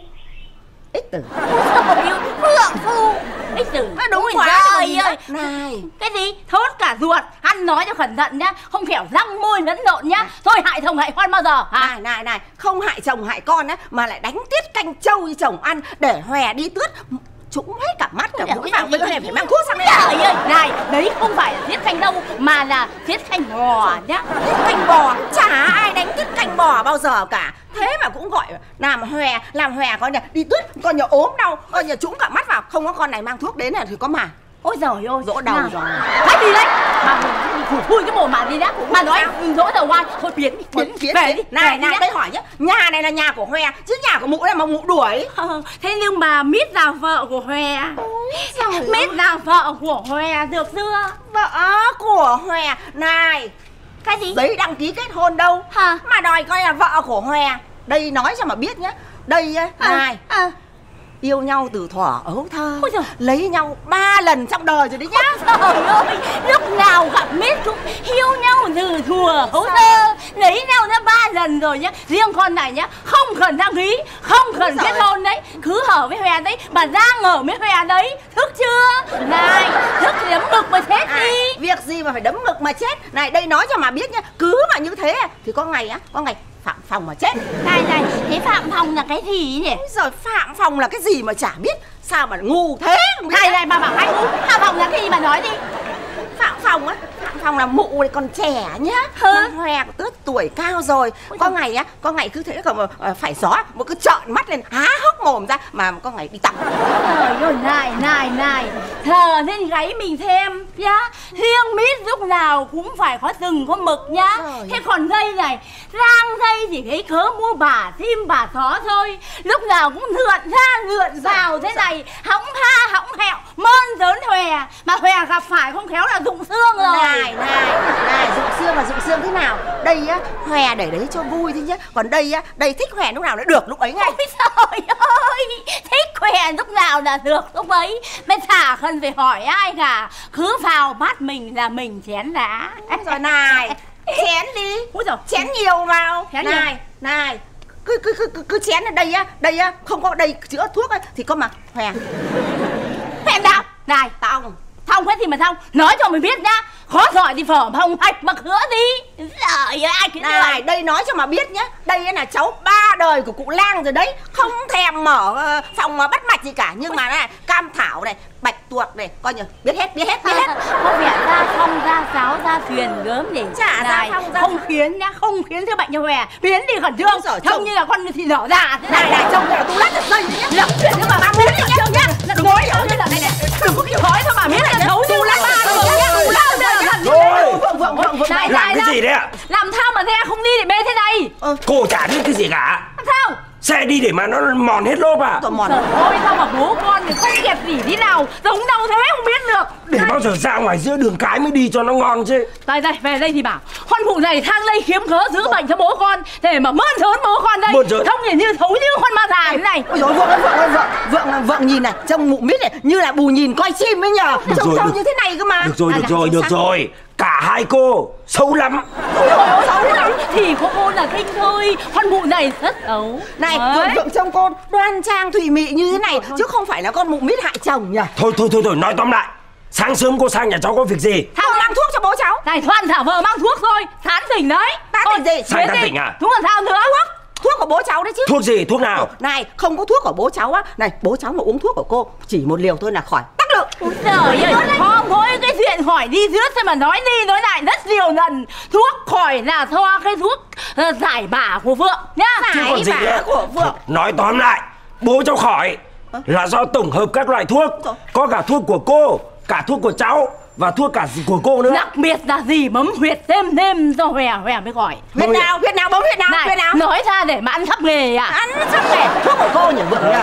Ích tử ơi, phượng phu. Ích tử à, Đúng quá trời ơi. Này, Cái gì? Thốt cả ruột. Ăn nói cho cẩn thận nhá. Không kẻo răng môi lẫn lộn nhá. Thôi hại chồng hại con bao giờ? Hả? này, này, này. Không hại chồng hại con á Mà lại đánh tiết canh trâu cho chồng ăn Để hòe đi tướt Trũng hết cả mắt cả mũi vào Bây giờ này phải mang thuốc sang đây. Trời ơi, này, đấy không phải là thiết canh đâu Mà là thiết canh bò nhá. Tiết canh bò chả ai đánh tiết canh bò bao giờ cả. Thế mà cũng gọi làm hòe làm hòe coi nhà đi tuyết coi nhà ốm đau coi nhà trũng cả mắt vào. Không có con này mang thuốc đến là thì có mà Ôi giời ơi Dỗ đầu nào. rồi. Cái gì đấy? Mà phủ thui cái mồm mà đi đã Mà nói dỗ đầu ngoan Thôi biến đi Biến, biến, về đi. này đi này đây hỏi nhá. Nhà này là nhà của hoe chứ nhà của mụ này mà mụ đuổi. Ờ, Thế nhưng mà Mít là vợ của Hoe giời Mít là vợ của Hoe được chưa? Vợ của hoe này Cái gì? giấy đăng ký kết hôn đâu? Hả? mà đòi coi là vợ của hoe đây nói cho mà biết nhá. Đây Ờ, này ờ. Yêu nhau từ thuở ấu thơ. Ôi lấy nhau ba lần trong đời rồi đấy nhá. Trời ơi, lúc nào gặp Mít cũng yêu nhau từ thùa hấu thơ. Lấy nhau ra ba lần rồi nhá. Riêng con này nhá, không cần đăng ký Không cần Ôi kết hôn đấy. Cứ ở với Hoe đấy, mà đang ở với Hoe đấy. Thức chưa? Này, thức thì đấm ngực mà chết À, đi việc gì mà phải đấm ngực mà chết? Này đây nói cho mà biết nhá. Cứ mà như thế thì có ngày á có ngày phạm phòng mà chết. Này này, thế Phạm Hồng là cái gì nhỉ? rồi phạm phòng là cái gì mà chả biết. Sao mà ngu thế? Này này, bà bảo anh Ú, Phạm Hồng là cái gì mà nói đi. Phạm phòng á phòng là mụ còn trẻ nhá? Mà hoe tước tuổi cao rồi. Có ngày á có ngày cứ thế còn ờ, phải gió một cứ trợn mắt lên há hốc mồm ra mà có ngày đi tắm. Trời ơi, này, này, này. Thờ nên gáy mình thêm nhá. Riêng mít lúc nào cũng phải có rừng có mực nhá. Thế còn dây này Rang dây thì thấy cớ mua bà thêm bà thó thôi. Lúc nào cũng lượn ra lượn vào thế này Hỏng ha hỏng hẹo Mơn dớn hòe. Mà hòe gặp phải không khéo là rụng xương rồi. Này này này rụng xương là rụng xương thế nào? Đây á hòe để đấy cho vui thôi nhá. Còn đây á đây thích hòe lúc nào nó được lúc ấy ngay. Ôi trời ơi Thích khỏe lúc nào là được lúc ấy. Mới chả cần phải hỏi ai cả. Cứ vào bắt mình là mình chén đã. Rồi này chén đi. Úi dồi chén nhiều vào. Chén nhiều. này này cứ cứ cứ cứ, cứ chén ở đây á đây á không có đây chữa thuốc ấy, thì có mà hòe Em đọc Này tao Thông hết thì mà thông Nói cho mình biết nhá. Khó giỏi thì phở hồng hạch mà khứa đi. Trời ơi ai cứ này này đây nói cho mà biết nhá. Đây là cháu ba đời của cụ lang rồi đấy. Không thèm mở ờ, phòng mà bắt mạch gì cả. Nhưng mà này cam thảo này bạch tuộc này coi như biết hết biết hết biết hết. Có vẻ ra phong ra sáo ra thuyền gớm để Chả ra này, phong ra Không khiến nhá Không khiến cho bệnh cho hòe Biến đi khẩn trương. Trông như là con thì nở ra này. Này trông là tu lát thật dây nhá. Lắm chuyện mà bà muốn đi nhá nói đâu như là này này Đừng có kiểu nói thôi mà biết là xấu như là ba rồi nhá lao đây là thật thế vượng vượng vượng vượng. Này Làm này cái này gì đấy ạ? Làm sao mà xe không đi để bê thế này? Cô chả biết cái gì cả. Làm sao Xe đi để mà nó mòn hết lốp à? Tò mò Trời ơi sao mà bố con thì không kẹp gì thế nào? Giống đâu thế không biết được. Để bao giờ ra ngoài giữa đường cái mới đi cho nó ngon chứ? Đây đây về đây thì bảo Con phụ này thang lây khiếm khớ giữ bệnh cho bố con Để mà mơn trớn bố con đây. Mơn trớn. Không nhìn như thấu như con ma già thế này. Ôi dồi vượng ơi vượng ơi vượng vượng vượng nhìn này trông mụ mít này như là bù nhìn coi chim ấy nhờ. Trông rồi, trông được. như thế này cơ mà. Được rồi, được là rồi, được rồi Cả hai cô xấu lắm. Ôi, xấu lắm Thì có cô là kinh thôi. Con phụ này rất xấu. Này Đấy. vượng vượng trông con đoan trang thùy mị như thế này chứ không phải là con mụ mít hại chồng nhỉ? Thôi thôi thôi thôi nói tóm lại. Sáng sớm cô sang nhà cháu có việc gì? Thao mang thuốc cho bố cháu. Này thoan thả vợ mang thuốc thôi. Thán tỉnh đấy. Tán tỉnh gì? Biến tán tỉnh. à? Đúng là sao nữa. Thuốc của bố cháu đấy chứ. Thuốc gì? Thuốc nào? Này không có thuốc của bố cháu á. Này bố cháu mà uống thuốc của cô chỉ một liều thôi là khỏi. Tắc lượng. Trời ơi, có mỗi cái chuyện hỏi đi rước thôi mà nói đi nói lại rất nhiều lần. Thuốc khỏi là thoa cái thuốc ờ, giải bả của Vượng nhá. Chứ còn gì bà nữa. của vượng Nói tóm lại Bố cháu khỏi Là do tổng hợp các loại thuốc. Có cả thuốc của cô Cả thuốc của cháu Và thuốc cả của cô nữa. Đặc biệt là gì? Bấm huyệt thêm thêm do hòe hòe mới gọi. Huyết Bố nào? Huyết nào? Bấm huyết nào? Này, huyết nào? nói ra để mà ăn khắp nghề à ăn chắc này thuốc của cô nhỉ vượng nhỉ?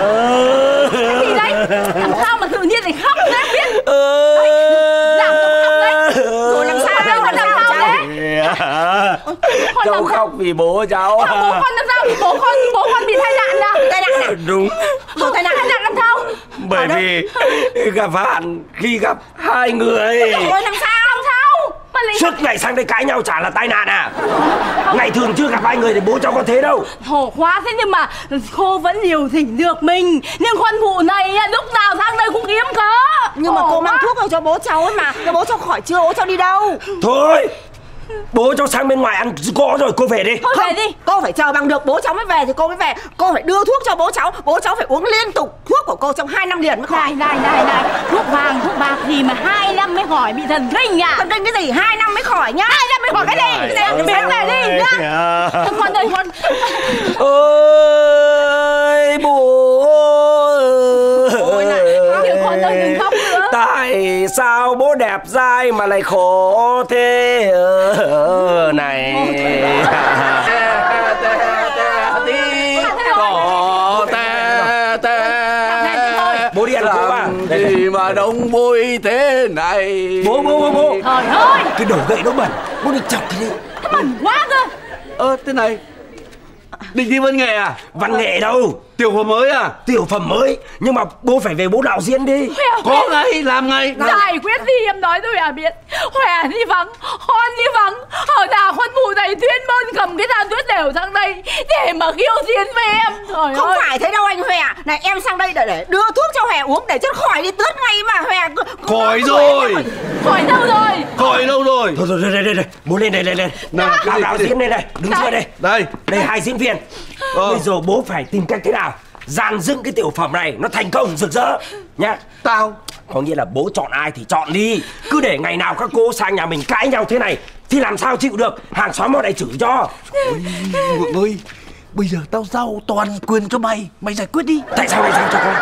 Gì đấy, làm sao mà tự nhiên lại khóc thế? Biết Ờ. Giảm giọng khóc đấy. rồi làm sao đâu Con làm sao Con Cháu làm khóc vì bố cháu. Sao bố con làm sao? Bố con bố con bị tai nạn à? Tai nạn này Đúng. Rồi tai nạn tai nạn làm sao? Bởi vì gặp hạn khi gặp hai người. Rồi làm sao? Làm sao? Mà lại Suốt ngày sang đây cãi nhau chả là tai nạn à? Ngày thường chưa gặp hai người thì bố cháu có thế đâu. Hổ quá thế nhưng mà cô vẫn điều chỉnh được mình. Nhưng con vụ này á, lúc nào sang đây cũng kiếm cớ nhưng mà Khổ cô mang thuốc vào cho bố cháu ấy mà. Cho bố cháu khỏi chưa bố cháu đi đâu? Thôi Bố cháu sang bên ngoài ăn có rồi cô về đi. Thôi về Không, đi. Cô phải chờ bằng được bố cháu mới về thì cô mới về. Cô phải đưa thuốc cho bố cháu. Bố cháu phải uống liên tục thuốc của cô trong 2 năm liền mới khỏi. Này này này này. Thuốc vàng thuốc bạc gì mà hai năm mới khỏi bị thần kinh à? Thần kinh cái gì? 2 năm mới khỏi nhá. Hai năm mới khỏi cái gì? Cái gì? về đi nhá Con đây con. Ơi bố Ôi này, Kìa con ơi đừng tại sao bố đẹp dai mà lại khổ thế? Ờ, này. Bố đi ăn cỗ à? Làm Đây, gì mà đông vui thế này? Bố bố bố bố. Trời ơi. Cái đầu gậy nó bẩn. Bố đi chọc cái đi. Nó bẩn quá cơ. Ơ thế này. Định thi văn nghệ à? Văn nghệ đâu Tiểu phẩm mới à? Tiểu phẩm mới nhưng mà bố phải về bố đạo diễn đi. Có ngay làm ngay. Giải quyết gì em nói tôi à biết. Khỏe đi vắng Hon đi vắng. Ở nào con mụ này tuyên môn cầm cái tàn tuyết đều sang đây Để mà khiêu chiến với em. Trời không ơi. phải thế đâu anh Hòe này em sang đây để, để đưa thuốc cho Hòe uống để cho khỏi đi tướt ngay mà Hòe. Khỏi rồi. Khỏi đâu rồi? Khỏi đâu rồi? Thôi thôi đây đây đây bố lên đây lên lên. Nào, đạo diễn đây. Này đứng Đây. đây. Đây. Đây hai diễn viên Ờ. bây giờ bố phải tìm cách thế nào? Dàn dựng cái tiểu phẩm này nó thành công rực rỡ. Nhá. Tao. Có nghĩa là bố chọn ai thì chọn đi. Cứ để ngày nào các cô sang nhà mình cãi nhau thế này thì làm sao chịu được? Hàng xóm ở đây chửi cho. Vượng ơi. Bây giờ tao giao toàn quyền cho mày. Mày giải quyết đi. Tại sao lại giao cho con?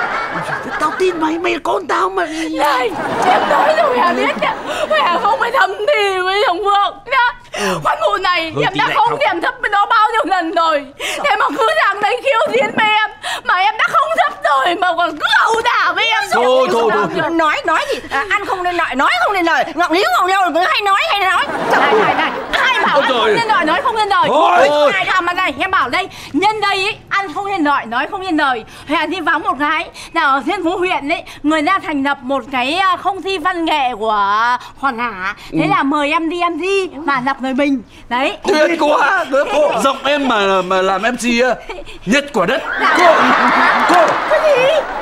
Tao tin mày, mày là con tao mà. Này, em nói rồi Hà biết nhá Hà không phải thầm thì với thằng Vượng nhá Khoan vụ này Hơi em đã không không? thèm thấp nó bao nhiêu lần rồi. Thế mà cứ rằng đấy khiêu chiến với em Mà em đã không thấp rồi mà còn cứ ẩu đả với em. Thôi, thôi, thôi. nói nói gì? À, ăn không nên nói nói không nên lời ngọng lý ngọng leo cứ hay nói hay nói. Này này này. Ai bảo ăn không nên lời nói không nên lời Thôi. ai à mà này em bảo đây nhân đây ý, ăn không nên lời nói không nên lời hẹn đi vắng một cái là ở thiên phú huyện ấy người ta thành lập một cái à, không thi văn nghệ của hoàn hạ thế là mời em đi em thi và lập người bình đấy. Tuyệt quá Giọng em mà mà làm MC á Nhất quả đất. Cô Cô.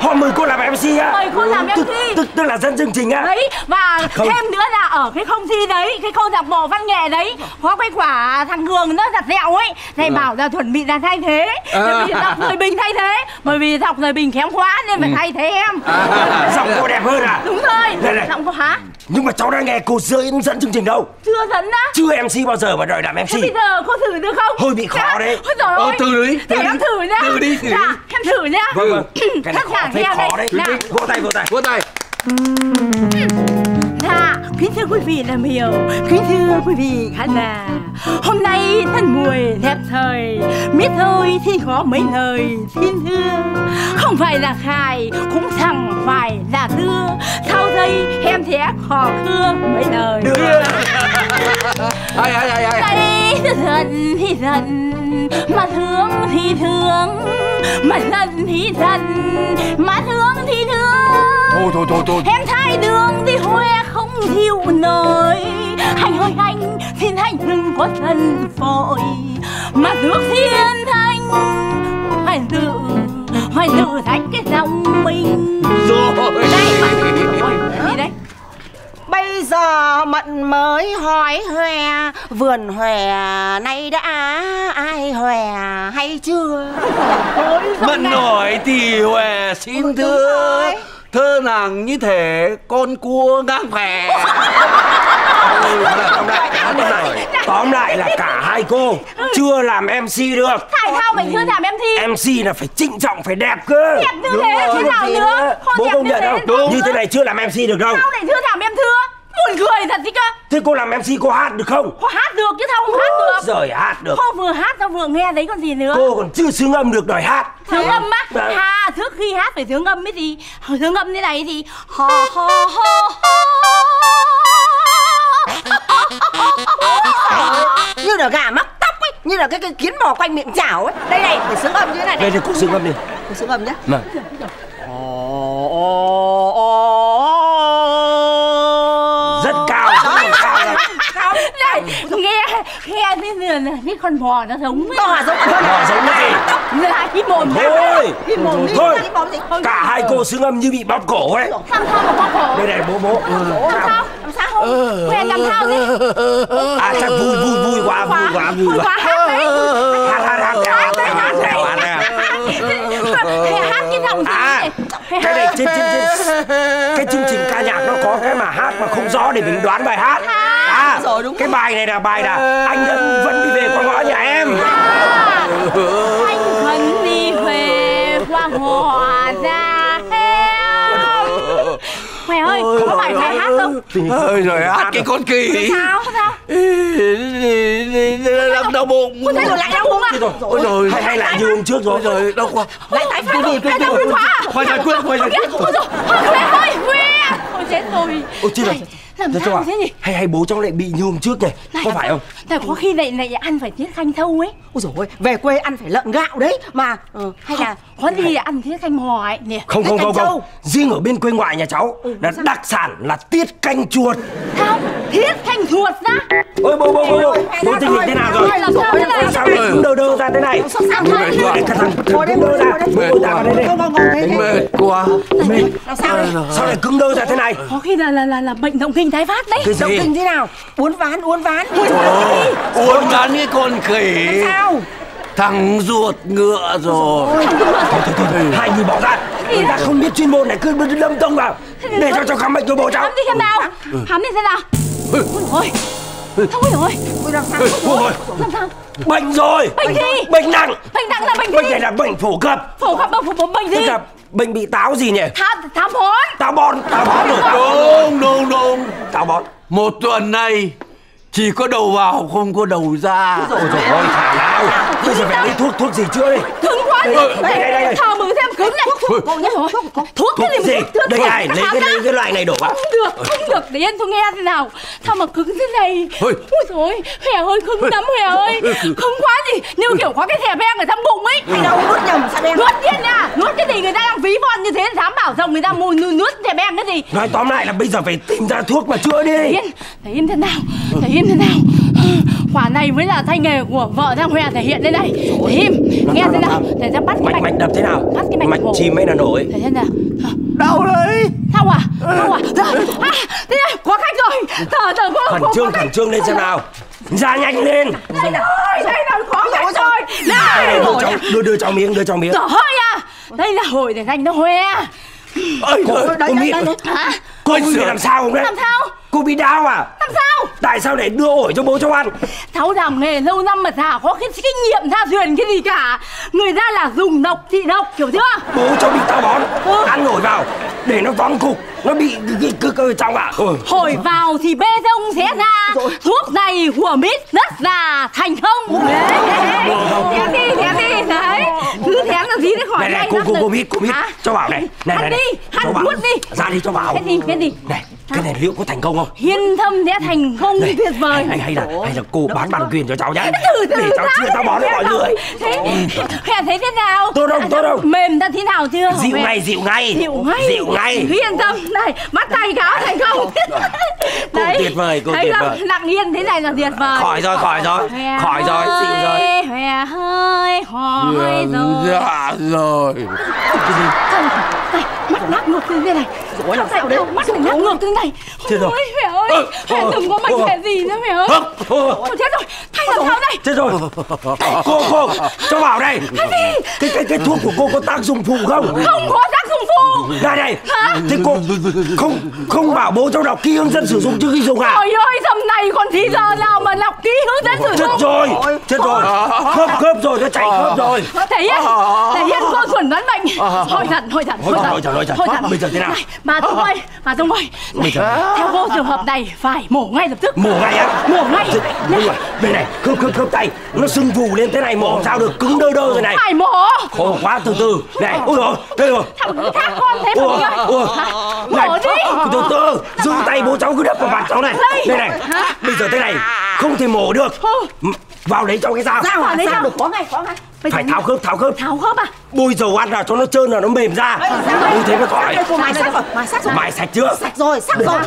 Họ mời cô làm MC á. Mời cô làm Tức- MC. Tức tức là dẫn chương trình á. Đấy và Không. thêm nữa là ở cái không thi đấy cái câu lạc bộ văn nghệ đấy có cái quả thằng hường nó giặt dẹo ấy thầy bảo là chuẩn bị là thay thế. Bởi vì đọc lời bình thay thế. Bởi vì đọc lời bình kém quá nên phải thay thế em. Giọng cô đẹp hơn à? Đúng rồi. Này, này. giọng có hả? Nhưng mà cháu đang nghe cô dẫn dẫn chương trình đâu? Chưa dẫn á. Chưa MC bao giờ mà đòi làm thế MC bây giờ cô thử được không? Hơi bị khó Dạ. đấy. ôi trời Ờ, ơi. thử đi, thử đi. em thử nhá Thử đi, thử dạ, đi. em thử nhá Vâng vâng. Cái này khó thấy khó đấy. Dạ. Vỗ tay vỗ tay. Vỗ tay. Dạ, kính thưa quý vị làm hiểu Kính thưa quý vị khán giả. Hôm nay thân mùi đẹp thời. Biết thôi thì có mấy lời xin thưa Không phải là khai Cũng chẳng phải là thưa. Sau đây em sẽ khó khưa mấy lời Hay hay hay hay Đây giận thì giận Mà thương thì thương Mà giận thì giận Mà thương thì thương. Thôi thôi thôi thôi. Em thay đường đi hoe không chịu nổi Anh ơi anh xin anh đừng có thân vội Mà nước thiên thanh Phải tự Phải tự thành cái lòng mình. Rồi. Đây bạn Ôi, gì đấy bây giờ mận mới hỏi hòe vườn hòe nay đã ai hòe hay chưa Mận nổi thì Hòe xin Ôi, thưa. Thơ nàng như thể con cua ngang phè Tóm lại, tóm lại, tóm lại là cả hai cô chưa làm MC được. Tại sao mình chưa làm em thi MC là phải trịnh trọng phải đẹp cơ. Đẹp như thế thế nào nữa? Không Bố đẹp công như nhận thế không? Đúng. Như thế này chưa làm MC được đâu. Sao lại chưa làm em thưa Buồn cười thật chứ cơ. Thế cô làm MC cô hát được không? Có hát được chứ sao không hát được? Rồi hát được. Cô vừa hát tao vừa nghe đấy còn gì nữa. Cô còn chưa xứng âm được đòi hát. Sướng âm á. Vâng. À trước khi hát phải sướng âm mới gì Sướng âm thế này thì. Ho ho ho. Như là gà mắc tóc ấy như là cái, cái kiến bò quanh miệng chảo ấy. Đây này phải sướng âm như thế này Đây thì cô xứng âm đi. Phải sướng âm nhá. Này Rất Thế liền Cái con bò nó giống ấy. to giống hơn Bỏ giống cái gì Là cái mồm Thôi. cái mồm đi Thôi cái Cả hai cô xứng âm như bị bóp cổ ấy. Làm sao mà có khổ Đây này bố bố. Làm sao? Làm sao không? Quen làm sao thế? À chắc vui vui vui quá vui quá vui quá. hát đấy. Hát hát hát hát hát hát theo Hay hát cái giọng gì À cái này trên trên trên cái chương trình ca nhạc nó có cái mà hát mà không rõ để mình đoán bài hát à Rồi, đúng cái bài này là bài là anh ân vẫn đi về qua ngõ nhà em. Anh vẫn đi về qua ngõ ra em. Mẹ ơi, có phải phải hát không? Ơi. Rồi hát cái con kỳ. Sao? Sao? Đau đau bụng. Thế rồi lại đau bụng à? Ôi rồi hay hay lại như hôm trước rồi. Rồi đau quá. Lại tái phát Thôi, thôi, Lại đau thôi, bụng quá. À? Phải giải quyết phải giải quyết. Ôi Huệ ơi, Huệ Ôi chết rồi. Ôi chết rồi Làm Thế sao à? thế nhỉ? hay hay bố cháu lại bị như hôm trước này Này, có phải không Này có khi lại lại ăn phải tiết canh thâu ấy. Ôi dồi ôi về quê ăn phải lợn gạo đấy mà ờ, hay là Có gì ăn tiết canh hò ấy? Nhỉ? không không Canh không không. Riêng ở bên quê ngoại nhà cháu là đặc sản là tiết canh chuột. Sao? Thiết canh chuột ra. Ôi bố bố bố bố. Bố tình hình thế nào rồi? Sao này? sao lại cứng đơ đơ ra thế này? Sao sao Mệt ngồi đây ngồi ra. ngồi đây bố ngồi đây Mệt quá. Làm sao sao lại cứng đơ ra thế này? Có khi là là là, là bệnh động kinh tái phát đấy. Cái động gì kinh thế nào? Uốn ván uốn ván Uốn gắn cái con khỉ. Sao? Thằng ruột ngựa rồi. Thôi thôi thôi hai người bỏ ra. Người ta không biết chuyên môn này cứ lâm tông vào. Để cho cho khám bệnh cho bố cháu Hám đi xem nào. Hám đi xem nào. Ôi Thôi ôi. Làm sao? Làm sao? Bệnh rồi. Bệnh gì? bệnh nặng. Bệnh nặng là bệnh bệnh gì? này là bệnh phổ cập. Phổ cập bệnh phổ bệnh gì? Tức là bệnh bị táo gì nhỉ? Phón táo bón. Táo bón rồi Đúng đúng đúng táo bón Một tuần này Chỉ có đầu vào không có đầu ra. Ôi trời ơi thả nào bây giờ phải lấy thuốc thuốc gì chữa đi? Cứng quá Đây, đây, đây, đây, đây. Thảo mử thêm cứng này Cô nhá rồi Thuốc thuốc cái gì gì? đây này lấy cái lấy cái loại này đổ vào. Không được, không được, để yên tôi nghe thế nào. Sao mà cứng thế này? Ôi. Ôi dồi Hòe ơi, cứng lắm Hòe ơi. Cứng quá gì, như kiểu có cái thẻ ben ở trong bụng ấy. Hay đâu nuốt nhầm sao đen? Nuốt điên nha, nuốt cái gì người ta đang ví von như thế Dám bảo rằng người ta mùi nu- nuốt thẻ ben cái gì? Nói tóm lại là bây giờ phải tìm ra thuốc mà chữa đi. Để yên, thế nào, để yên thế nào Quả này mới là tay nghề của vợ Giang Hòe thể hiện đây này. Để im, nghe thế nào? Để ta bắt cái mạch mạch đập thế nào? Bắt cái mạch mạch chìm hay là nổi. Thế nào. Đau đấy. Thao à, thao à? À, thế này, có khách rồi. Thở, thở, có, khẩn trương khẩn trương lên xem nào. Ra nhanh lên. Đây rồi đây là có khách rồi. đây. Đưa rồi đưa đưa cháu miếng đưa cháu miếng. Trời ơi à. Đây là hồi để dành nó hoe Ôi trời cô biết hả? Cô bị làm sao không đấy? Làm sao cô bị đau à? Làm sao? Tại sao để đưa ổi cho bố cháu ăn? Cháu làm nghề lâu năm mà chả có cái kinh nghiệm tha thuyền cái gì cả. Người ta là dùng độc trị độc hiểu chưa? Bố cháu bị táo bón. Ừ. ăn ổi vào để nó vón cục. Nó bị cái cơ cơ trong à? Ừ. hồi vào thì bê tông sẽ ra. Thuốc này của mít rất là thành công đấy thém đi thém đi. Đấy. Cứ thém là gì đấy khỏi này này cô cô rồi. cô biết cô biết. Hả? cho bảo này. Này Ăn này này. đi, cho ăn bảo. nuốt đi. ra đi cho bảo cái gì cái gì? Này cái này liệu có thành công không? Yên tâm sẽ thành công này tuyệt vời. hay, hay là hay là cô bán bản quyền cho cháu nhá. Từ từ để cháu chia táo bón cho mọi người. Thế Hẹ thấy thế nào? Tốt không, tốt không? mềm ra thế nào chưa? Dịu ngay dịu ngay. Dịu ngay. Dịu ngay. Yên tâm này bắt tay cáo thành công. Cô tuyệt vời, cô tuyệt vời. lặng yên thế này là tuyệt vời. Khỏi rồi khỏi rồi. Khỏi rồi dịu rồi. Hòe hơi hỏi rồi. Dạ rồi Lắc ngược từ thế này. Ôi làm sao đấy? Mắt mình lắc ngược từ thế này. Chết rồi. Mẹ ơi Ơ, Mẹ ơ, đừng có mạch hệ gì nữa mẹ ơi. Chết rồi. Thay làm sao đây? chết rồi. Cô cô cho bảo đây. Cái gì? Cái cái cái thuốc của cô có tác dụng phụ không? Không có tác dụng phụ đây này. Hả? thế cô không không bảo bố cháu đọc kỹ hướng dẫn sử dụng trước khi dùng à Trời ơi dầm này còn thì giờ nào mà đọc kỹ hướng dẫn sử chết dụng? rồi chết rồi. Khớp khớp rồi nó chảy khớp rồi. Thể hiện Thể hiện cô chuẩn đoán bệnh Hồi thật hồi thật Hồi thật, hồi thật, hồi thật. Bây giờ thế nào? Này, Bà Tung ơi Bà Tung ơi. Theo cô trường hợp này phải mổ ngay lập tức. Mổ ngay á? Mổ ngay. Thế- đúng rồi. Đây này khớp khớp khớp tay. Nó sưng phù lên thế này mổ sao được? Cứng đơ đơ rồi này. Phải mổ. Khổ quá từ từ. Này ôi rồi đây rồi khác con thế Ủa, mà ủa. Mổ đi từ từ giữ tay bố cháu cứ đập vào mặt cháu này. Đây. này bây giờ thế này không thể mổ được. Vào đấy trong cái dao. Hả? Đấy sao sao? được có ngay có ngay. Bây phải tháo khớp tháo khớp. Tháo khớp à? Bôi dầu ăn vào cho nó trơn là nó mềm ra. Như thế mới khỏi. Mài sắt rồi mài sắt rồi. Mài sạch chưa? Sạch rồi sắc rồi.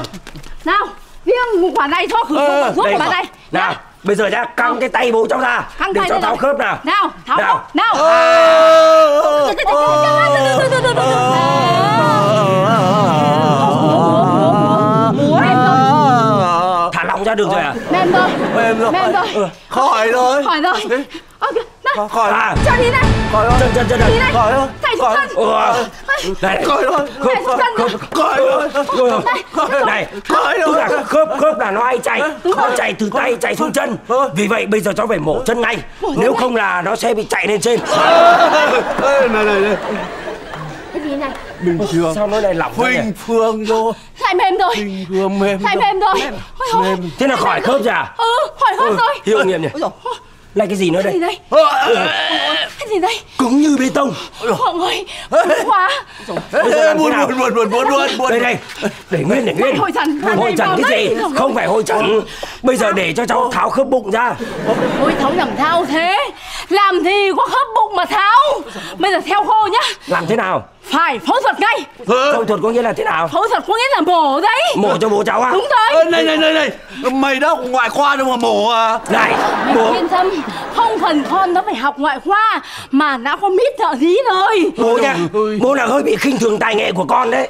Nào Riêng quả này cho. Khử Ờ, thuốc đây. của bà đây nào bây giờ nhá căng cái tay bố cháu ra Căng để đây tháo khớp nào. Nào Tháo Nào. khớp Nào. Thả lỏng ra được rồi à? Mềm rồi. Mềm rồi. Mềm rồi. Khỏi rồi. Khỏi rồi Này Khỏi. À. Cho đi này. Chân chân chân Đi này. Khỏi rồi. Thầy xuống chân Ủa. này. Khỏi rồi. Thầy chân kìa. Khỏi rồi. Này Khỏi tức rồi. là khớp khớp là nó hay chạy. Nó chạy từ tay chạy xuống chân. Vì vậy bây giờ cháu phải mổ chân ngay. Nếu không là nó sẽ bị chạy lên trên. Này này này. Cái gì này? Bình thường. sao nó lại lỏng Phình phương rồi Lại mềm rồi. Bình thường mềm Lại mềm rồi. Ôi dồi thế là khỏi khớp rồi à? Ừ khỏi khớp rồi. hiệu nghiệm nhỉ lại cái gì nữa Cái gì đây? Đây Cái gì đây? cứng như bê tông. Hoàng ơi Cứng quá buồn buồn buồn buồn buồn buồn buồn. Đây đây. Để nguyên để nguyên. Hội trần, hội trần cái gì? Đây. không phải hội trần. Bây giờ để cho cháu tháo khớp bụng ra. Ôi tháo làm sao thế. Làm thì có khớp bụng mà tháo. Bây giờ theo cô nhá. Làm thế nào Phải phẫu thuật ngay. Phẫu thuật có nghĩa là thế nào? Phẫu thuật có nghĩa là mổ đấy. Mổ cho bố cháu à? Đúng Ê, rồi này này này này. Mày đã học ngoại khoa đâu mà mổ à? Này bố Mày yên tâm. Không cần con nó phải học ngoại khoa Mà đã có mít trợ lý rồi. Bố nha bố là hơi bị khinh thường tài nghệ của con đấy.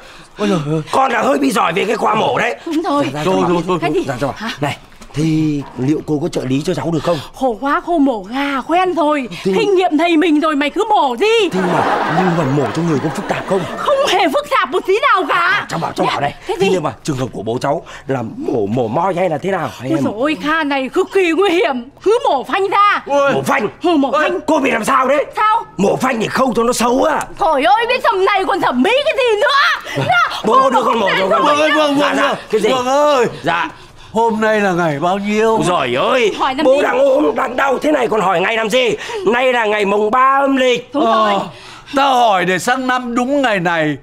Con là hơi bị giỏi về cái khoa mổ đấy. Đúng rồi. Rồi rồi rồi. Cái gì? Dạ rồi Hả? này thì liệu cô có trợ lý cho cháu được không? Khổ quá cô mổ gà quen rồi. Kinh nghiệm thầy mình rồi mày cứ mổ đi. Nhưng mà nhưng mà mổ cho người có phức tạp không? Không hề phức tạp một tí nào cả. Cháu bảo cháu bảo đây. Thế gì? nhưng mà trường hợp của bố cháu là mổ mổ moi hay là thế nào? Hay Ôi em ôi Kha này cực kỳ nguy hiểm. Cứ mổ phanh ra. Ôi, mổ phanh? Ừ, mổ phanh. Cô bị làm sao đấy? Sao? Mổ phanh thì khâu cho nó xấu à Trời ơi biết thầm này còn thẩm mỹ cái gì nữa? Dạ, bố không đưa được con mổ không cho con Vâng vâng, dạ vâng, dạ. vâng. cái gì? Vâng ơi, dạ hôm nay là ngày bao nhiêu? Rồi ơi, Hỏi làm bố gì? đang ốm, đang đau thế này còn hỏi ngày làm gì? Nay là ngày mùng 3 âm lịch. Đúng rồi Ờ, ta hỏi để sang năm đúng ngày này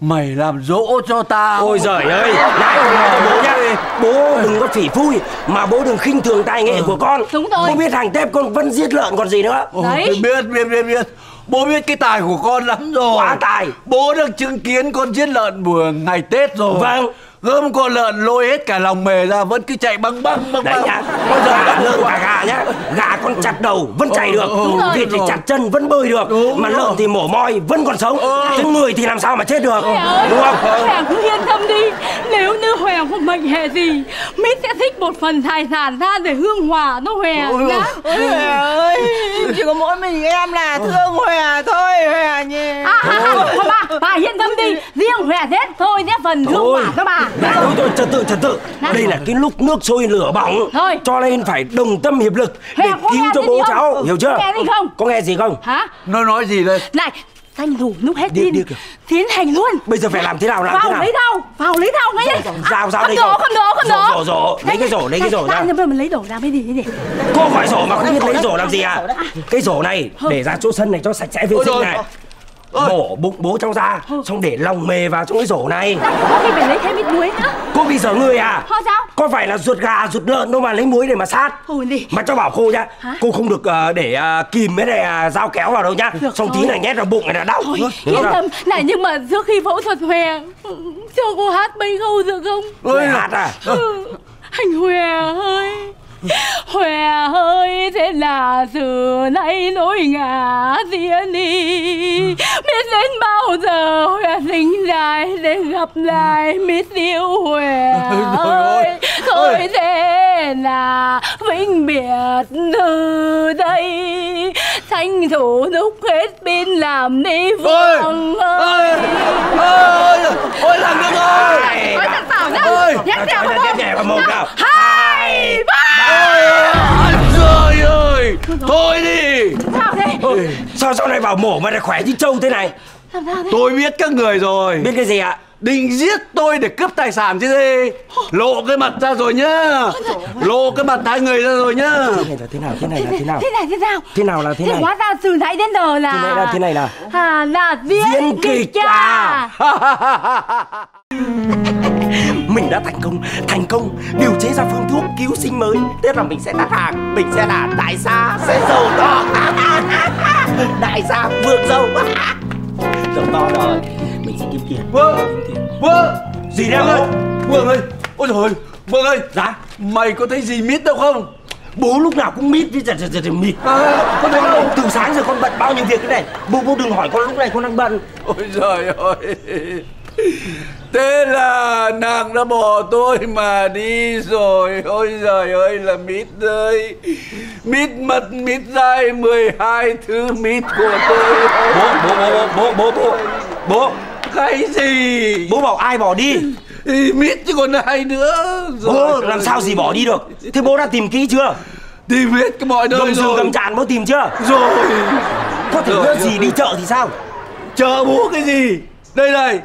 Mày làm dỗ cho ta Ôi giời ơi, này nói cho bố nhá Bố đừng có phỉ phui Mà bố đừng khinh thường tài nghệ của con Đúng rồi. Bố biết hàng tép con vẫn giết lợn còn gì nữa Ôi, Đấy. biết, biết, biết, biết Bố biết cái tài của con lắm rồi Quá tài. Bố được chứng kiến con giết lợn mùa ngày Tết rồi Vâng. Gom con lợn lôi hết cả lòng mề ra Vẫn cứ chạy băng băng băng Đấy băng. nhá Gà lợn cả gà nhá. Gà con chặt đầu vẫn chạy được. Vịt thì chặt chân vẫn bơi được. Đúng Mà rồi. lợn thì mổ moi vẫn còn sống. Thế người thì làm sao mà chết được? Ơi, Đúng không? Hoàng cứ yên tâm đi. Nếu như Hoàng không mệnh hệ gì Mít sẽ thích một phần tài sản ra để hương hòa nó Hoàng nhá. Ôi ơi Chỉ có mỗi mình em là thương Huệ thôi Huệ nhỉ. À, à, à, thôi bà, bà yên tâm đi. Riêng Hoàng hết thôi nhé phần hương hòa cho bà Này, thôi, thôi, trật tự, trật tự Nào. Đây là cái lúc nước sôi lửa bỏng Thôi. Cho nên phải đồng tâm hiệp lực Để Hoàng có cứu cho bố không? cháu Hiểu chưa? Có nghe gì không? Có nghe gì không? Hả? Nó nói gì đây Này, tranh thủ lúc hết Điếc, tin. Tiến hành luôn Bây giờ phải làm thế nào làm thế Vào nào lấy dao, vào lấy dao ngay dao Không đây đổ, rồi. không đổ, không Rổ, đổ rổ, rổ. Lấy cái rổ, lấy cái rổ ra. Nhưng mà mình lấy đổ ra mới gì thế nhỉ Cô hỏi rổ mà không biết lấy rổ làm gì à Cái rổ này để ra chỗ sân này cho sạch sẽ vệ sinh này Ôi. Bổ bụng bố cháu ra Xong để lòng mề vào trong cái rổ này. Có khi phải lấy thêm ít muối nữa. Cô bị dở người à Ho sao? Có phải là ruột gà ruột lợn đâu mà lấy muối để mà sát? Thôi đi. Mà cho bảo cô nhá Hả? Cô không được ờ, để ờ, kìm cái này ờ, dao kéo vào đâu nhá. Được Xong tí rồi. này nhét vào bụng này là đau. Thôi, yên tâm. Này nhưng mà trước khi phẫu thuật Hòe Cho cô hát mấy câu được không? Ôi, hát à? Ừ, Anh Hòe ơi Hòe ơi thế là từ nay nỗi ngả riêng đi. Biết đến bao giờ Hòe sinh dài để gặp lại Biết yêu Hòe ơi. Thôi thế là vĩnh biệt từ đây. Tranh thủ lúc hết pin làm đi Ôi, vương ôi, ơi. Ôi, ôi, làm được rồi. Nói thật xảo nhá Ôi. Nhắc nhẹ vào mồm Hai. ba Ôi, trời ơi Thôi đi. Sao thế? Ôi, Sao sau này bảo mổ mà lại khỏe như trâu thế này? Làm sao thế? Tôi biết các người rồi. Biết cái gì ạ Định giết tôi để cướp tài sản chứ gì? Lộ cái mặt ra rồi nhá. Lộ cái mặt hai người ra rồi nhá. Thế này là thế nào thế này là thế nào? Thế này thế nào? Thế nào là thế Thế này? hóa ra từ nãy đến giờ là Thế này là thế này là. À là diễn, kịch à. Mình đã thành công Thành công. Điều chế ra phương thuốc cứu sinh mới. Tức là mình sẽ đắt hàng Mình sẽ là đại gia Sẽ giàu to. Đại gia vượt giàu. Giàu to rồi Mình sẽ kiếm tiền. Vâng. Vâng. Gì Vâng ơi. Bố Vâng ơi. Ôi trời ơi. Vâng ơi. Dạ. Mày có thấy gì mít đâu không? Bố lúc nào cũng mít với giật giật giật mịt à, Có thấy đâu Từ sáng giờ con bận bao nhiêu việc thế này? Bố bố đừng hỏi con lúc này con đang bận. Ôi trời ơi Thế là nàng đã bỏ tôi mà đi rồi. Ôi trời ơi là mít ơi. Mít mật, mít dai 12 thứ mít của tôi. Bố bố bố bố bố bố Bố Cái gì? Bố bảo ai bỏ đi? Ý, Mít chứ còn ai nữa. Rồi Bố làm sao gì bỏ đi được? Thế bố đã tìm kỹ chưa? Tìm hết cái mọi nơi Gầm rồi gầm tràn bố tìm chưa? Rồi. Có thể Rồi, gì đi chợ thì sao? Chờ bố cái gì? Đây này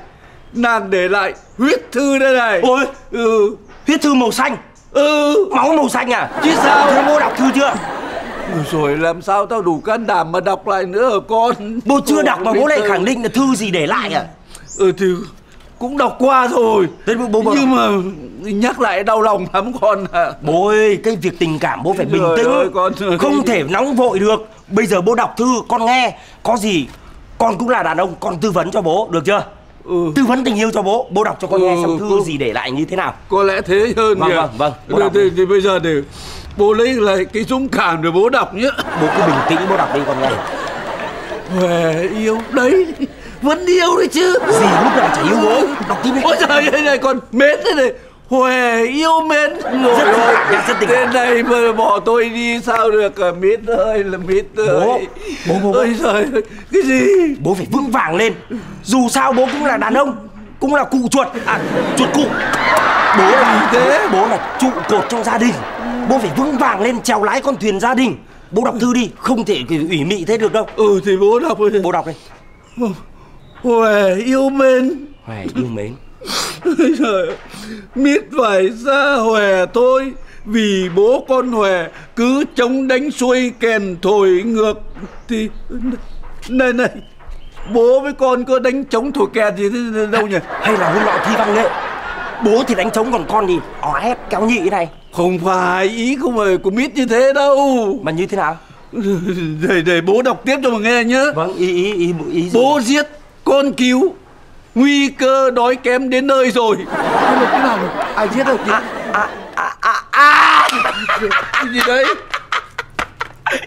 Nàng để lại huyết thư đây này. Ôi Ừ. Huyết thư màu xanh. Ừ. Máu màu xanh à? Chứ sao? Thế bố đọc thư chưa? Ôi Rồi làm sao tao đủ can đảm mà đọc lại nữa hả con? Bố chưa đọc mà bố lại Ôi, khẳng định là thư gì để lại à? Ừ thì cũng đọc qua rồi. Thế bố, bố, bố Nhưng mà nhắc lại đau lòng lắm con ạ. Bố ơi cái việc tình cảm bố phải bình tĩnh. ơi, con ơi. Không thể nóng vội được. Bây giờ bố đọc thư con nghe. Có gì con cũng là đàn ông con tư vấn cho bố được chưa Ừ. Tư vấn tình yêu cho bố Bố đọc cho con nghe Ừ, xem thư cô- gì để lại như thế nào. Có lẽ thế hơn Vâng, nhỉ. vâng, vâng, bố thì, đọc thì, thì bây giờ để bố lấy lại cái dũng cảm để bố đọc nhé. Bố cứ bình tĩnh bố đọc đi con nghe Huệ yêu đấy. Vẫn yêu đấy chứ. Gì lúc nào chả yêu bố Đọc tiếp đi. Ôi trời ơi này còn mến thế này Huệ yêu mến Rất rồi rất tình Thế cảm. này mà bỏ tôi đi sao được à? Mít ơi là Mít ơi. Bố, bố, bố. Ôi trời Cái gì? Bố phải vững vàng lên. Dù sao bố cũng là đàn ông Cũng là cụ chuột. À chuột cụ. Bố là thế? Bố là trụ cột trong gia đình. Bố phải vững vàng lên chèo lái con thuyền gia đình. Bố đọc thư đi Không thể ủy mị thế được đâu. Ừ thì bố đọc đi. Bố đọc đi. Huệ yêu mến. Hoài yêu mến Trời Mít phải ra Hòe thôi Vì bố con Hòe cứ chống đánh xuôi kèn thổi ngược Thì Này này Bố với con có đánh chống thổi kèn gì thế đâu nhỉ? Hay là hôm nọ thi văn nghệ? Bố thì đánh trống còn con thì ó ép kéo nhị này. Không phải ý không phải của Mít như thế đâu. Mà như thế nào? Để, để bố đọc tiếp cho mà nghe nhá. Vâng ý ý ý ý, ý Bố giết con cứu Nguy cơ đói kém đến nơi rồi. Nhưng mà cái nào nhỉ? Ai giết đâu à, à, à, à, à. Cái gì đấy?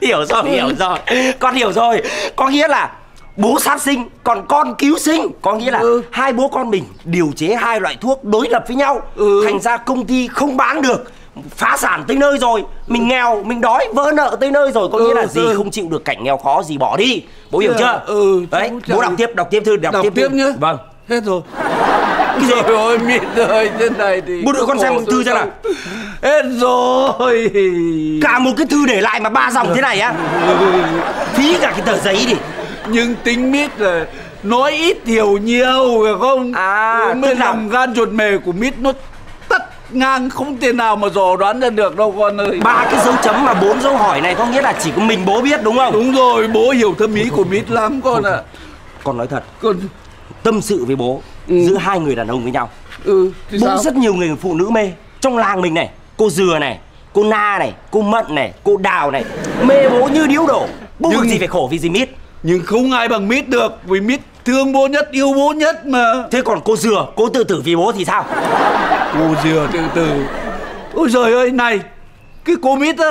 Hiểu rồi hiểu rồi. Con hiểu rồi. Có nghĩa là Bố sát sinh còn con cứu sinh. Có nghĩa là Ừ. hai bố con mình điều chế hai loại thuốc đối lập với nhau. Ừ. Thành ra công ty không bán được. Phá sản tới nơi rồi. Mình nghèo, mình đói, vỡ nợ tới nơi rồi. Có nghĩa Ừ, là gì? ừ. không chịu được cảnh nghèo khó gì bỏ đi. Bố hiểu chưa? à? Ừ, Đấy, bố đọc tiếp, đọc tiếp thư, đọc, Đọc tiếp, tiếp nhá. Vâng Hết rồi? Trời ơi mịt ơi thế này thì Bố đưa con xem thư xem nào. Hết rồi. Cả một cái thư để lại mà ba dòng thế này á. Phí cả cái tờ giấy đi. Nhưng tính mít là Nói ít hiểu nhiều phải không? À, Mới tức là- lòng gan chuột mề của mít nó tất ngang không thể nào mà dò đoán ra được đâu con ơi. Ba cái dấu chấm và bốn dấu hỏi này có nghĩa là chỉ có mình bố biết đúng không? Đúng rồi bố hiểu thâm ý của mít lắm con ạ. Con nói thật. Con Tâm sự với bố Giữa hai người đàn ông với nhau. Ừ thì Bố sao? rất nhiều người phụ nữ mê. Trong làng mình này Cô Dừa này Cô Na này Cô Mận này Cô Đào này Mê bố như điếu đổ. Bố Nhưng- gì phải khổ vì gì mít? Nhưng không ai bằng mít được Vì mít thương bố nhất yêu bố nhất mà. Thế còn cô Dừa Cô tự tử vì bố thì sao? Cô dừa từ từ Ôi trời ơi này Cái cô mít á